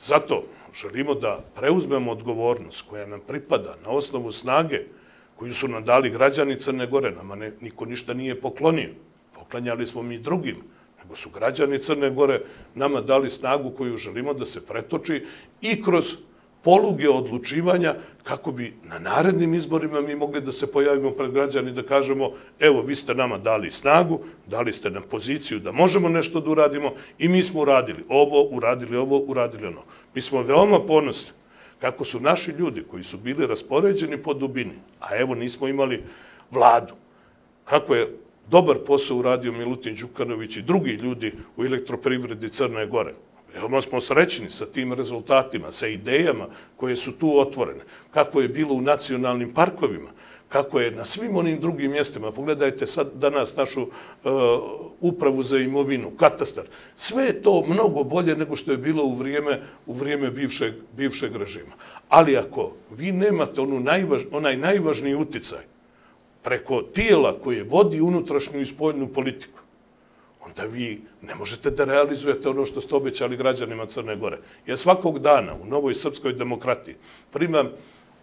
Zato želimo da preuzmemo odgovornost koja nam pripada na osnovu snage koju su nam dali građani Crne Gore. Nama ne, niko ništa nije poklonio. Poklanjali smo mi drugim, nego su građani Crne Gore nama dali snagu koju želimo da se pretoči i kroz poluge odlučivanja kako bi na narednim izborima mi mogli da se pojavimo pred građani da kažemo evo vi ste nama dali snagu, dali ste nam poziciju da možemo nešto da uradimo i mi smo uradili ovo, uradili ovo, uradili ono. Mi smo veoma ponosni kako su naši ljudi koji su bili raspoređeni po dubini, a evo nismo imali vladu, kako je dobar posao uradio Milutin Đukanović i drugi ljudi u elektroprivredi Crne Gore. Veoma smo srećni sa tim rezultatima, sa idejama koje su tu otvorene. Kako je bilo u nacionalnim parkovima, kako je na svim onim drugim mjestima. Pogledajte sad danas našu uh, upravu za imovinu, katastar. Sve je to mnogo bolje nego što je bilo u vrijeme, u vrijeme bivšeg, bivšeg režima. Ali ako vi nemate onu najvaž, onaj najvažniji uticaj preko tijela koje vodi unutrašnju i spoljnu politiku, onda vi ne možete da realizujete ono što ste obećali građanima Crne Gore. Ja svakog dana u Novoj Srpskoj demokratiji primam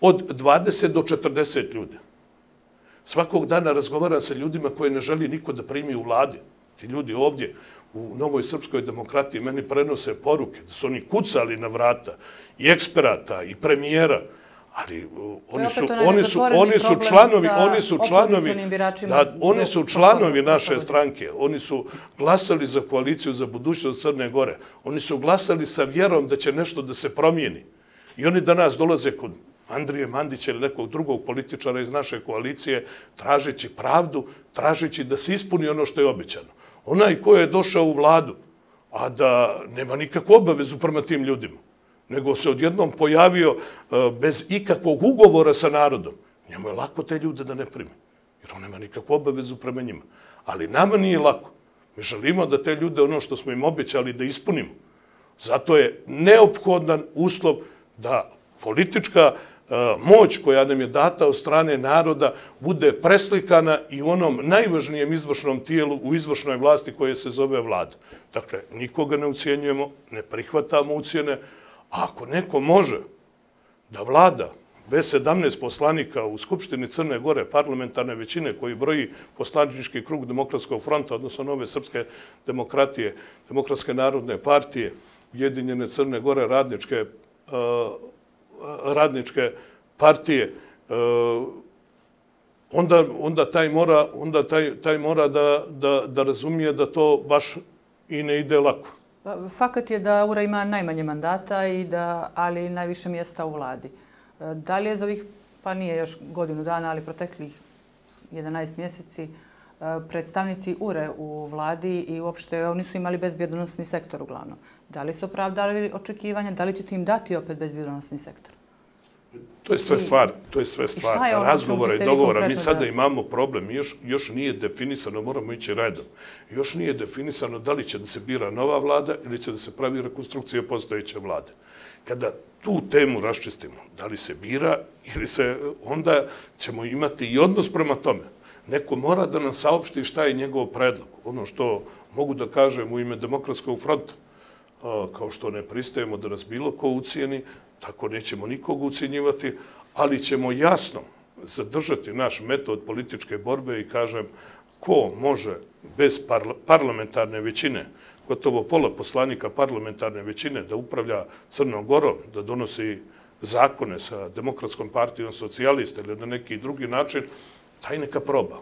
od 20 do 40 ljudi. Svakog dana razgovaram sa ljudima koje ne želi niko da primi u vladi. Ti ljudi ovdje u Novoj Srpskoj demokratiji meni prenose poruke da su oni kucali na vrata i eksperata i premijera ali oni su oni su oni su članovi oni su članovi da oni su članovi naše stranke. Oni su glasali za koaliciju za budućnost Crne Gore. Oni su glasali sa vjerom da će nešto da se promijeni. I oni danas dolaze kod Andrije Mandića ili nekog drugog političara iz naše koalicije tražeći pravdu tražeći da se ispuni ono što je obećano onaj ko je došao u vladu a da nema nikakvu obavezu prema tim ljudima nego se odjednom pojavio e, bez ikakvog ugovora sa narodom. Njemu je lako te ljude da ne prime, jer on nema nikakvu obavezu prema njima. Ali nama nije lako. Mi želimo da te ljude, ono što smo im obećali, da ispunimo. Zato je neophodan uslov da politička E, moć koja nam je data od strane naroda bude preslikana i u onom najvažnijem izvršnom tijelu u izvršnoj vlasti koje se zove vlada. Dakle, nikoga ne ucijenjujemo, ne prihvatamo ucijene, ako neko može da vlada bez 17 poslanika u Skupštini Crne Gore parlamentarne većine koji broji poslanički krug Demokratskog fronta, odnosno Nove Srpske demokratije, Demokratske narodne partije, Ujedinjene Crne Gore radničke, uh, radničke partije, uh, onda, onda taj mora, onda taj, taj mora da, da, da razumije da to baš i ne ide lako. Pa, fakat je da URA ima najmanje mandata, i da, ali najviše mjesta u vladi. E, da li je za ovih, pa nije još godinu dana, ali proteklih 11 mjeseci, e, predstavnici URE u vladi i uopšte oni su imali bezbjedonosni sektor uglavnom. Da li su opravdali očekivanja, da li ćete im dati opet bezbjedonosni sektor? To je sve stvar, to je sve stvar je ono razgovora i dogovora. Mi sada imamo problem, još, još nije definisano, moramo ići redom, još nije definisano da li će da se bira nova vlada ili će da se pravi rekonstrukcija postojeće vlade. Kada tu temu raščistimo, da li se bira ili se, onda ćemo imati i odnos prema tome. Neko mora da nam saopšti šta je njegov predlog. Ono što mogu da kažem u ime Demokratskog fronta, kao što ne pristajemo da nas bilo ko ucijeni, tako nećemo nikog ucinjivati, ali ćemo jasno zadržati naš metod političke borbe i kažem ko može bez parlamentarne većine, gotovo pola poslanika parlamentarne većine, da upravlja Crnom Gorom, da donosi zakone sa demokratskom partijom socijalista ili na neki drugi način, taj neka proba.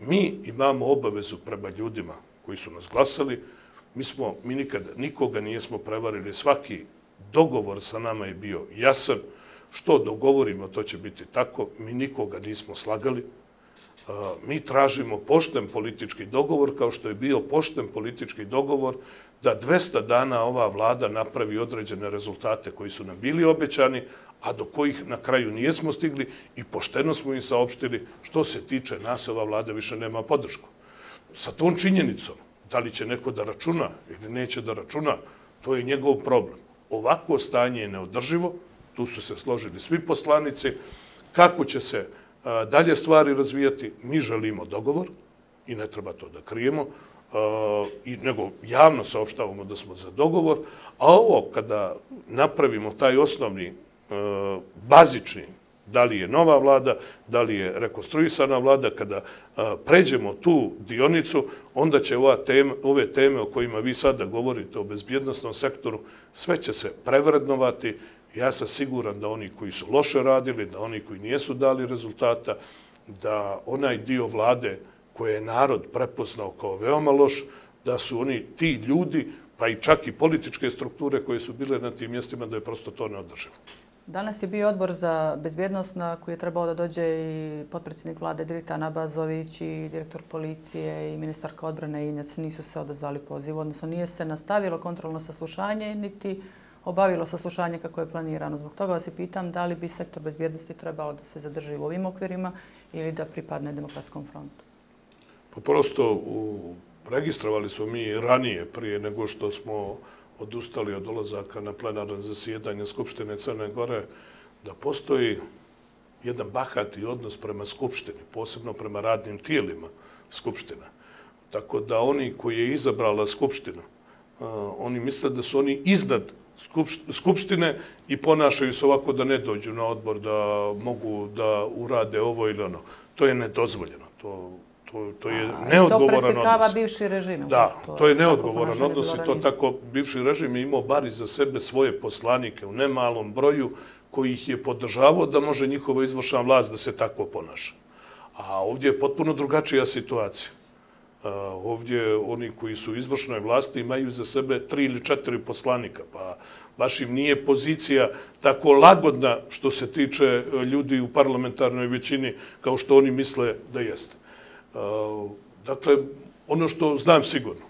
Mi imamo obavezu prema ljudima koji su nas glasali, mi smo, mi nikada nikoga nismo prevarili, svaki dogovor sa nama je bio jasan, što dogovorimo, to će biti tako, mi nikoga nismo slagali, mi tražimo pošten politički dogovor, kao što je bio pošten politički dogovor da 200 dana ova vlada napravi određene rezultate koji su nam bili obećani, a do kojih na kraju nijesmo stigli i pošteno smo im saopštili što se tiče nas, ova vlada više nema podršku. Sa tom činjenicom, da li će neko da računa ili neće da računa, to je njegov problem. Ovako stanje je neodrživo, tu su se složili svi poslanici, kako će se dalje stvari razvijati, mi želimo dogovor i ne treba to da krijemo, i nego javno saopštavamo da smo za dogovor, a ovo kada napravimo taj osnovni bazični, da li je nova vlada, da li je rekonstruisana vlada, kada pređemo tu dionicu, onda će ove teme o kojima vi sada govorite o bezbjednostnom sektoru, sve će se prevrednovati. Ja sam siguran da oni koji su loše radili, da oni koji nijesu dali rezultata, da onaj dio vlade koje je narod prepoznao kao veoma loš, da su oni ti ljudi, pa i čak i političke strukture koje su bile na tim mjestima, da je prosto to neodrživo. Danas je bio odbor za bezbjednost na koji je trebao da dođe i potpredsjednik vlade Dritan Abazović i direktor policije i ministarka odbrane Injac nisu se odazvali pozivu, odnosno nije se nastavilo kontrolno saslušanje niti obavilo saslušanje kako je planirano. Zbog toga vas i pitam da li bi sektor bezbjednosti trebalo da se zadrži u ovim okvirima ili da pripadne demokratskom frontu. Pa prosto registrovali smo mi ranije prije nego što smo odustali od dolazaka na plenarno zasjedanje Skupštine Crne Gore, da postoji jedan bahati odnos prema Skupštini, posebno prema radnim tijelima Skupština. Tako da oni koji je izabrala Skupština, oni misle da su oni iznad Skupštine i ponašaju se ovako da ne dođu na odbor, da mogu da urade ovo ili ono. To je nedozvoljeno. To To, to je neodgovoran odnos. To preslikava bivši režim. Da, to je neodgovoran odnos i to tako bivši režim je imao bar za sebe svoje poslanike u nemalom broju koji ih je podržavao da može njihova izvršna vlast da se tako ponaša. A ovdje je potpuno drugačija situacija. Ovdje oni koji su u izvršnoj vlasti imaju za sebe tri ili četiri poslanika, pa baš im nije pozicija tako lagodna što se tiče ljudi u parlamentarnoj većini kao što oni misle da jeste. Dakle, ono što znam sigurno,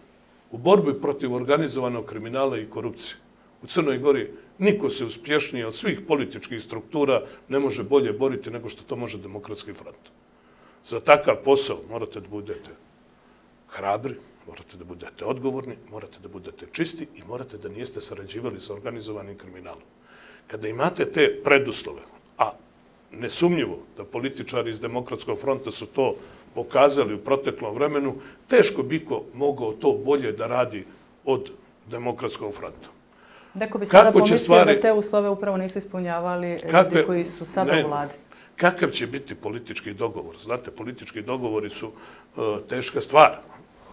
u borbi protiv organizovanog kriminala i korupcije u Crnoj Gori niko se uspješnije od svih političkih struktura ne može bolje boriti nego što to može demokratski front. Za takav posao morate da budete hrabri, morate da budete odgovorni, morate da budete čisti i morate da nijeste sarađivali sa organizovanim kriminalom. Kada imate te preduslove, a nesumnjivo da političari iz demokratskog fronta su to pokazali u proteklom vremenu, teško bi ko mogao to bolje da radi od demokratskog fronta. Neko bi sada pomislio stvari... da te uslove upravo nisu ispunjavali Kakve... ljudi koji su sada ne. u vladi. Kakav će biti politički dogovor? Znate, politički dogovori su uh, teška stvar.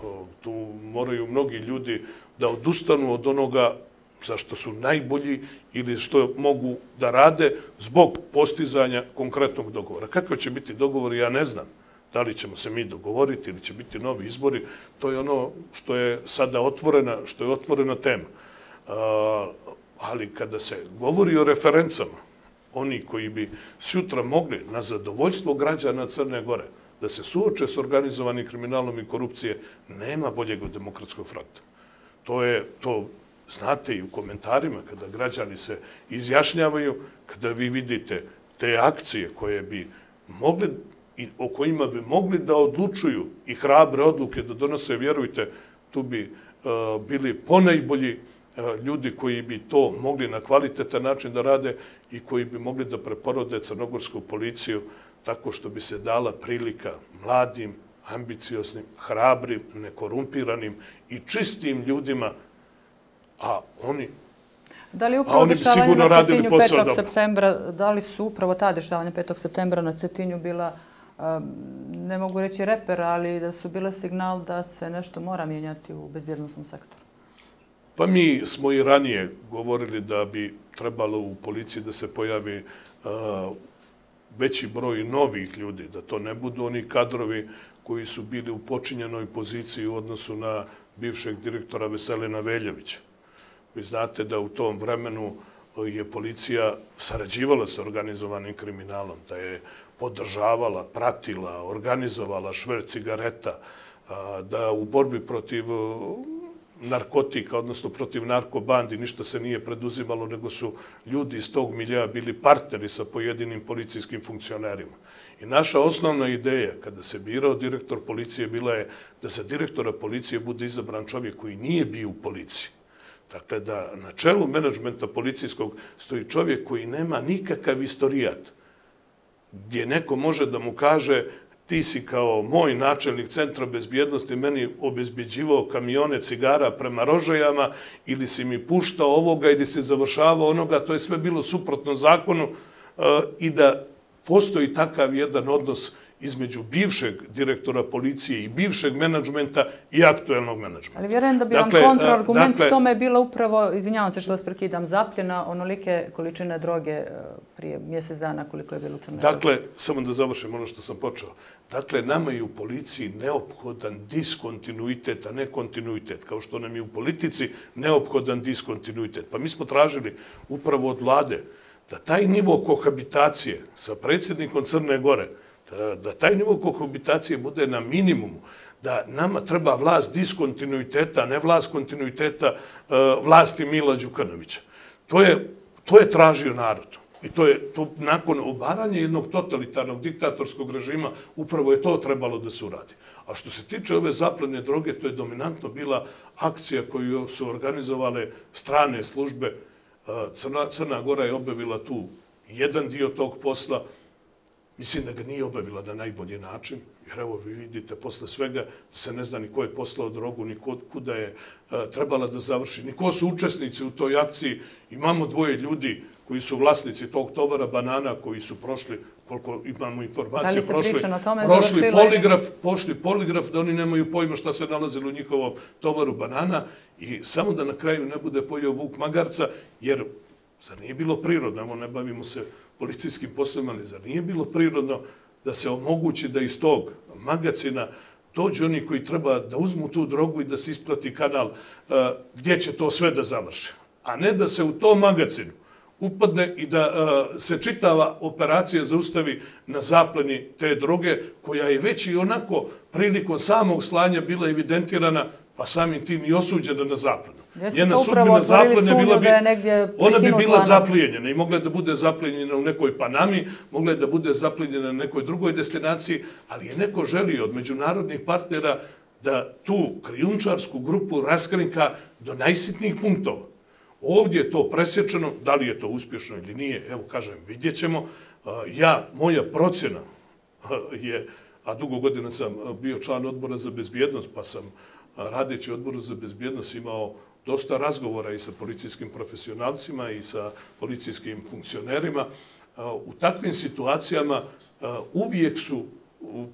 Uh, tu moraju mnogi ljudi da odustanu od onoga zašto su najbolji ili što mogu da rade zbog postizanja konkretnog dogovora. Kakav će biti dogovor, ja ne znam. Da li ćemo se mi dogovoriti ili će biti novi izbori, to je ono što je sada otvorena, što je otvorena tema. Ali kada se govori o referencama, oni koji bi sutra mogli na zadovoljstvo građana Crne Gore da se suoče s organizovanim kriminalom i korupcije, nema boljeg od demokratskog fronta. To je, to znate i u komentarima kada građani se izjašnjavaju, kada vi vidite te akcije koje bi mogli i o kojima bi mogli da odlučuju i hrabre odluke da donose, vjerujte, tu bi uh, bili ponajbolji uh, ljudi koji bi to mogli na kvalitetan način da rade i koji bi mogli da preporode crnogorsku policiju tako što bi se dala prilika mladim, ambicioznim, hrabrim, nekorumpiranim i čistim ljudima, a oni Da li upravo dešavanje na Cetinju 5. septembra, da li su upravo ta dešavanja 5. septembra na Cetinju bila ne mogu reći reper, ali da su bile signal da se nešto mora mijenjati u bezbjednostnom sektoru? Pa mi smo i ranije govorili da bi trebalo u policiji da se pojavi eh, veći broj novih ljudi, da to ne budu oni kadrovi koji su bili u počinjenoj poziciji u odnosu na bivšeg direktora Veselina Veljevića. Vi znate da u tom vremenu eh, je policija sarađivala sa organizovanim kriminalom, da je podržavala, pratila, organizovala šver cigareta, da u borbi protiv e, narkotika, odnosno protiv narkobandi, ništa se nije preduzimalo, nego su ljudi iz tog milija bili partneri sa pojedinim policijskim funkcionerima. I naša osnovna ideja, kada se birao direktor policije, bila je da za direktora policije bude izabran čovjek koji nije bio u policiji. Dakle, da na čelu menadžmenta policijskog stoji čovjek koji nema nikakav istorijat, gdje neko može da mu kaže ti si kao moj načelnik centra bezbjednosti meni obezbjeđivao kamione cigara prema rožajama ili si mi puštao ovoga ili si završavao onoga, to je sve bilo suprotno zakonu e, i da postoji takav jedan odnos između bivšeg direktora policije i bivšeg menadžmenta i aktuelnog menadžmenta. Ali vjerujem da bi dakle, vam kontraargument dakle, tome bila upravo, izvinjavam se što vas prekidam, zapljena onolike količine droge e, prije mjesec dana koliko je bilo u Crnoj Dakle, samo da završim ono što sam počeo. Dakle, nama je u policiji neophodan diskontinuitet, a ne kontinuitet, kao što nam je u politici neophodan diskontinuitet. Pa mi smo tražili upravo od vlade da taj nivo kohabitacije sa predsjednikom Crne Gore, da taj nivo kohabitacije bude na minimumu, da nama treba vlast diskontinuiteta, ne vlast kontinuiteta e, vlasti Mila Đukanovića. To je, to je tražio narod. I to je to nakon obaranja jednog totalitarnog diktatorskog režima, upravo je to trebalo da se uradi. A što se tiče ove zaplene droge, to je dominantno bila akcija koju su organizovale strane službe. E, Crna, Crna Gora je obavila tu jedan dio tog posla, Mislim da ga nije obavila na najbolji način, jer evo vi vidite posle svega da se ne zna ni ko je poslao drogu, ni kuda je uh, trebala da završi, ni ko su učesnici u toj akciji. Imamo dvoje ljudi koji su vlasnici tog tovara banana koji su prošli, koliko imamo informacije, prošli, tome, prošli poligraf, pošli poligraf da oni nemaju pojma šta se nalazilo u njihovom tovaru banana. I samo da na kraju ne bude pojeo Vuk Magarca, jer zar nije bilo prirodno, ne bavimo se policijskim poslovima, ali zar nije bilo prirodno da se omogući da iz tog magacina dođu oni koji treba da uzmu tu drogu i da se isplati kanal e, gdje će to sve da završi. A ne da se u tom magacinu upadne i da e, se čitava operacija zaustavi na zapleni te droge, koja je već i onako prilikom samog slanja bila evidentirana, pa samim tim i osuđena na zaplenu. Njena sudbina zapljena bila bi, ona bi bila zapljenjena i mogla da bude zapljenjena u nekoj Panami, mogla je da bude zapljenjena na nekoj drugoj destinaciji, ali je neko želio od međunarodnih partnera da tu krijunčarsku grupu raskrinka do najsitnijih punktova. Ovdje je to presječeno, da li je to uspješno ili nije, evo kažem, vidjet ćemo. Ja, moja procjena je, a dugo godina sam bio član odbora za bezbjednost, pa sam radeći odboru za bezbjednost imao dosta razgovora i sa policijskim profesionalcima i sa policijskim funkcionerima. U takvim situacijama uvijek su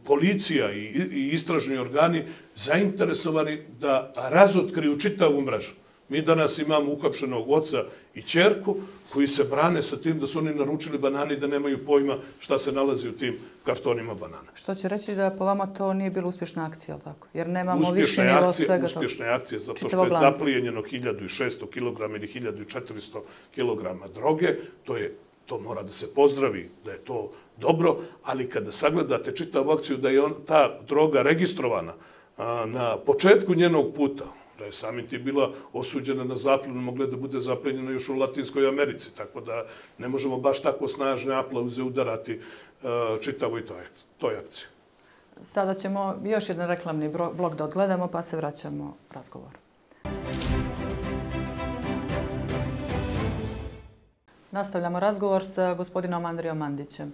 policija i istražni organi zainteresovani da razotkriju čitavu mrežu. Mi danas imamo uhapšenog oca i čerku koji se brane sa tim da su oni naručili banani da nemaju pojma šta se nalazi u tim kartonima banana. Što će reći da po vama to nije bila uspješna akcija, tako? Jer nemamo više nivo svega toga. Uspješna akcija, zato što je zaplijenjeno 1600 kg ili 1400 kg droge. To, je, to mora da se pozdravi, da je to dobro, ali kada sagledate čitavu akciju da je on, ta droga registrovana a, na početku njenog puta, da je samim ti bila osuđena na zapljenu, mogla da bude zapljenjena još u Latinskoj Americi, tako da ne možemo baš tako snažne aplauze udarati uh, čitavoj toj, toj akciji. Sada ćemo još jedan reklamni blok da odgledamo, pa se vraćamo razgovoru. Nastavljamo razgovor sa gospodinom Andrijom Mandićem.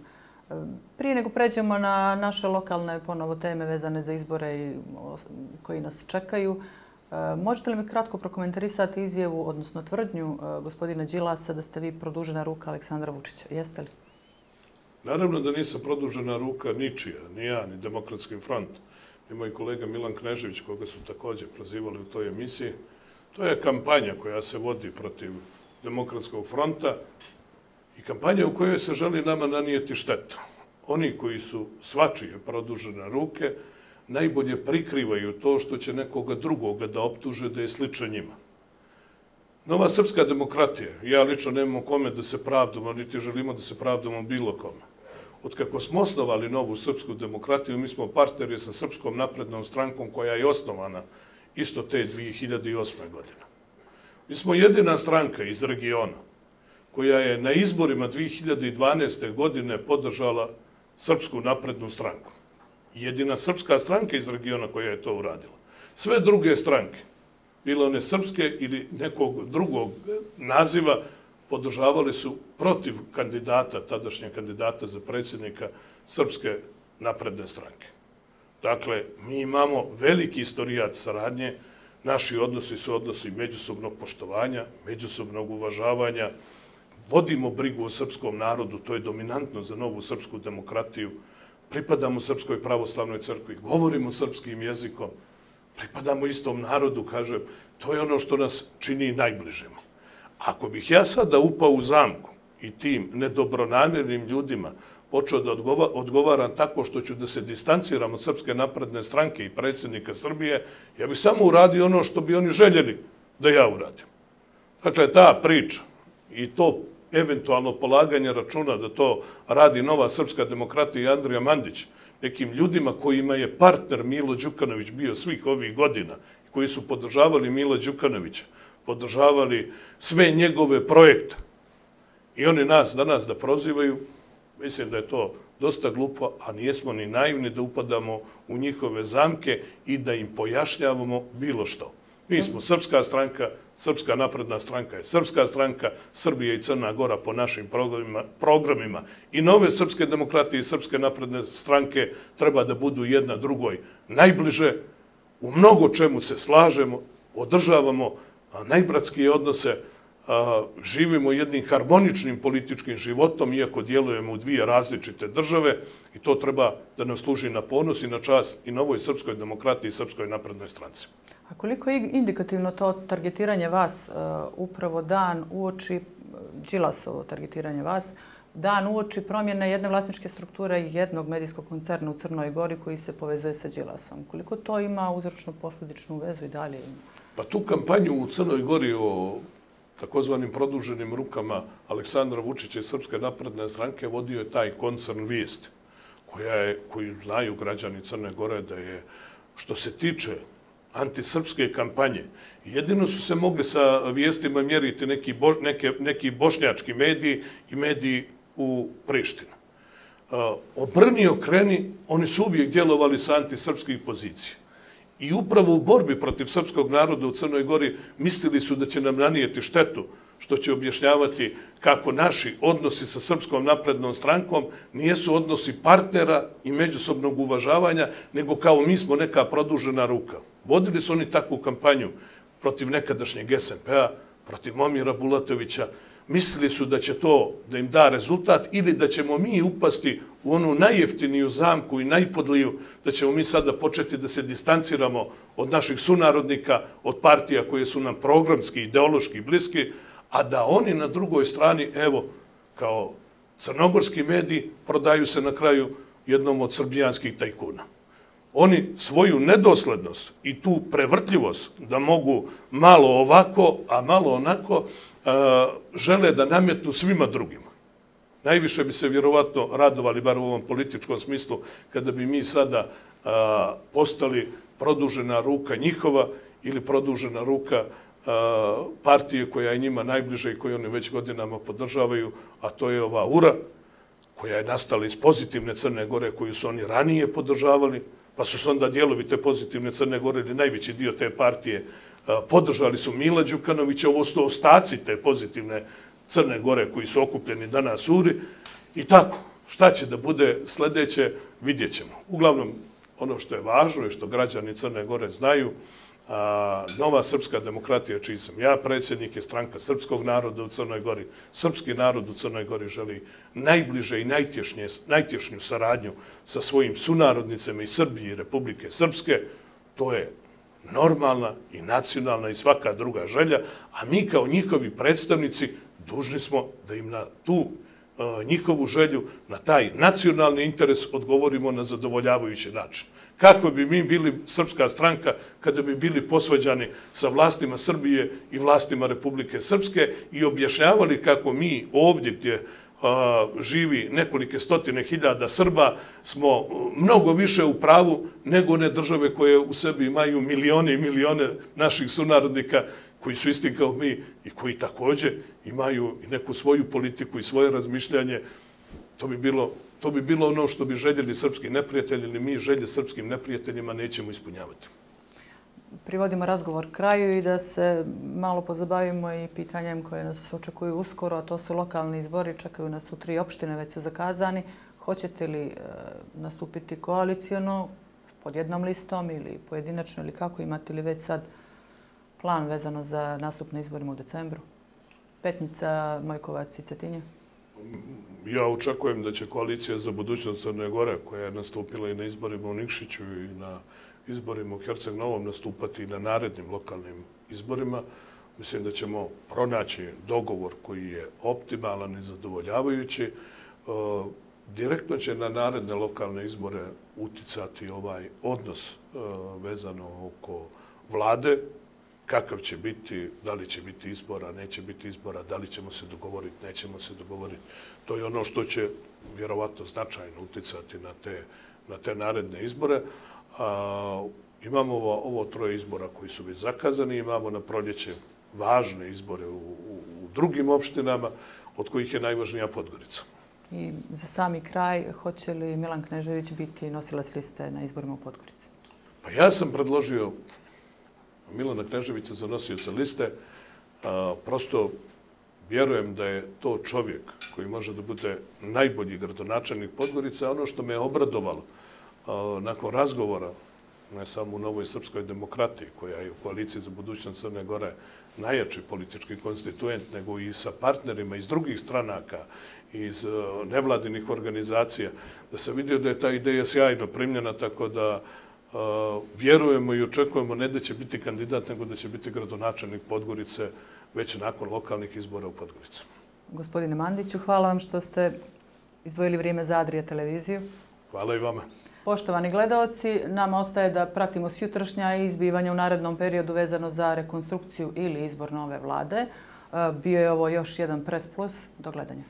E, prije nego pređemo na naše lokalne ponovo teme vezane za izbore koji nas čekaju, E, možete li mi kratko prokomentarisati izjevu, odnosno tvrdnju e, gospodina Đilasa da ste vi produžena ruka Aleksandra Vučića? Jeste li? Naravno da nisam produžena ruka ničija, ni ja, ni Demokratski front, ni moj kolega Milan Knežević, koga su također prozivali u toj emisiji. To je kampanja koja se vodi protiv Demokratskog fronta i kampanja u kojoj se želi nama nanijeti štetu. Oni koji su svačije produžene ruke, najbolje prikrivaju to što će nekoga drugoga da optuže da je sličan njima. Nova srpska demokratija, ja lično nemamo kome da se pravdamo, niti želimo da se pravdamo bilo kome. od kako smo osnovali novu srpsku demokratiju, mi smo partneri sa Srpskom naprednom strankom koja je osnovana isto te 2008. godine. Mi smo jedina stranka iz regiona koja je na izborima 2012. godine podržala Srpsku naprednu stranku. Jedina srpska stranka iz regiona koja je to uradila. Sve druge stranke, bilo one srpske ili nekog drugog naziva, podržavali su protiv kandidata, tadašnje kandidata za predsjednika Srpske napredne stranke. Dakle, mi imamo veliki istorijat saradnje, naši odnosi su odnosi međusobnog poštovanja, međusobnog uvažavanja, vodimo brigu o srpskom narodu, to je dominantno za novu srpsku demokratiju, pripadamo Srpskoj pravoslavnoj crkvi, govorimo srpskim jezikom, pripadamo istom narodu, kažem, to je ono što nas čini najbližima. Ako bih ja sada upao u zamku i tim nedobronamjernim ljudima počeo da odgovaram tako što ću da se distanciram od Srpske napredne stranke i predsjednika Srbije, ja bih samo uradio ono što bi oni željeli da ja uradim. Dakle, ta priča i to eventualno polaganje računa da to radi nova srpska demokratija i Andrija Mandić, nekim ljudima kojima je partner Milo Đukanović bio svih ovih godina, koji su podržavali Milo Đukanovića, podržavali sve njegove projekte i oni nas danas da prozivaju, mislim da je to dosta glupo, a nijesmo ni naivni da upadamo u njihove zamke i da im pojašnjavamo bilo što. Mi smo srpska stranka, srpska napredna stranka je srpska stranka, Srbija i Crna Gora po našim programima, programima. I nove srpske demokratije i srpske napredne stranke treba da budu jedna drugoj najbliže, u mnogo čemu se slažemo, održavamo najbratskije odnose, živimo jednim harmoničnim političkim životom, iako djelujemo u dvije različite države i to treba da nam služi na ponos i na čast i novoj srpskoj demokratiji i srpskoj naprednoj stranci. A koliko je indikativno to targetiranje vas, upravo dan uoči, Đilasovo targetiranje vas, dan uoči promjene jedne vlasničke strukture i jednog medijskog koncerna u Crnoj Gori koji se povezuje sa Đilasom? Koliko to ima uzročno-posledičnu vezu i dalje ima? Pa tu kampanju u Crnoj Gori o takozvanim produženim rukama Aleksandra Vučića i Srpske napredne stranke vodio je taj koncern Vijest, koja je, koji znaju građani Crne Gore da je, što se tiče antisrpske kampanje, jedino su se mogli sa vijestima mjeriti neki, neke, neki bošnjački mediji i mediji u Prištinu. E, obrni okreni, oni su uvijek djelovali sa antisrpskih pozicija. I upravo u borbi protiv srpskog naroda u Crnoj Gori mislili su da će nam nanijeti štetu, što će objašnjavati kako naši odnosi sa Srpskom naprednom strankom nijesu odnosi partnera i međusobnog uvažavanja, nego kao mi smo neka produžena ruka. Vodili su oni takvu kampanju protiv nekadašnjeg SNP-a, protiv Momira Bulatovića, mislili su da će to da im da rezultat ili da ćemo mi upasti u onu najjeftiniju zamku i najpodliju, da ćemo mi sada početi da se distanciramo od naših sunarodnika, od partija koje su nam programski, ideološki bliski, a da oni na drugoj strani, evo, kao crnogorski mediji, prodaju se na kraju jednom od srbijanskih tajkuna. Oni svoju nedoslednost i tu prevrtljivost da mogu malo ovako, a malo onako, žele da nametnu svima drugima. Najviše bi se vjerovatno radovali, bar u ovom političkom smislu, kada bi mi sada postali produžena ruka njihova ili produžena ruka partije koja je njima najbliže i koju oni već godinama podržavaju, a to je ova URA, koja je nastala iz pozitivne Crne Gore koju su oni ranije podržavali, pa su se onda dijelovi te pozitivne Crne Gore ili najveći dio te partije E, podržali su Mila Đukanovića, ovo su ostaci te pozitivne Crne Gore koji su okupljeni danas uri. I tako, šta će da bude sljedeće, vidjet ćemo. Uglavnom, ono što je važno i što građani Crne Gore znaju, a, nova srpska demokratija, čiji sam ja predsjednik, je stranka srpskog naroda u Crnoj Gori. Srpski narod u Crnoj Gori želi najbliže i najtješnju saradnju sa svojim sunarodnicama i Srbije i Republike Srpske. To je normalna i nacionalna i svaka druga želja, a mi kao njihovi predstavnici dužni smo da im na tu e, njihovu želju, na taj nacionalni interes odgovorimo na zadovoljavajući način. Kako bi mi bili srpska stranka kada bi bili posvađani sa vlastima Srbije i vlastima Republike Srpske i objašnjavali kako mi ovdje gdje živi nekolike stotine hiljada Srba, smo mnogo više u pravu nego one države koje u sebi imaju milione i milione naših sunarodnika koji su isti kao mi i koji takođe imaju neku svoju politiku i svoje razmišljanje. To bi bilo To bi bilo ono što bi željeli srpski neprijatelji ili mi želje srpskim neprijateljima nećemo ispunjavati. Privodimo razgovor kraju i da se malo pozabavimo i pitanjem koje nas očekuju uskoro, a to su lokalni izbori. Čekaju nas u tri opštine, već su zakazani. Hoćete li e, nastupiti koalicijono pod jednom listom ili pojedinačno ili kako? Imate li već sad plan vezano za nastup na izborima u decembru? Petnica, Mojkovac i Cetinje? Ja očekujem da će koalicija za budućnost Crne Gore, koja je nastupila i na izborima u Nikšiću i na izborima u Herceg Novom, nastupati na narednim lokalnim izborima. Mislim da ćemo pronaći dogovor koji je optimalan i zadovoljavajući. E, direktno će na naredne lokalne izbore uticati ovaj odnos e, vezano oko vlade, kakav će biti, da li će biti izbora, neće biti izbora, da li ćemo se dogovoriti, nećemo se dogovoriti. To je ono što će vjerovatno značajno uticati na te, na te naredne izbore. A, imamo ovo, ovo troje izbora koji su već zakazani, imamo na proljeće važne izbore u, u, u drugim opštinama, od kojih je najvažnija Podgorica. I za sami kraj, hoće li Milan Knežević biti nosilac liste na izborima u Podgorici? Pa ja sam predložio Milana Kneževića za nosioca liste. Prosto vjerujem da je to čovjek koji može da bude najbolji gradonačelnik Podgorica. Ono što me je obradovalo nakon razgovora, ne samo u Novoj Srpskoj demokratiji, koja je u koaliciji za budućnost Crne Gore najjači politički konstituent, nego i sa partnerima iz drugih stranaka, iz e, nevladinih organizacija, da se vidio da je ta ideja sjajno primljena, tako da e, vjerujemo i očekujemo ne da će biti kandidat, nego da će biti gradonačelnik Podgorice već nakon lokalnih izbora u Podgorici. Gospodine Mandiću, hvala vam što ste izdvojili vrijeme za Adria televiziju. Hvala i vama. Poštovani gledalci, nam ostaje da pratimo sjutrašnja izbivanja u narednom periodu vezano za rekonstrukciju ili izbor nove vlade. E, bio je ovo još jedan press plus. Do gledanja.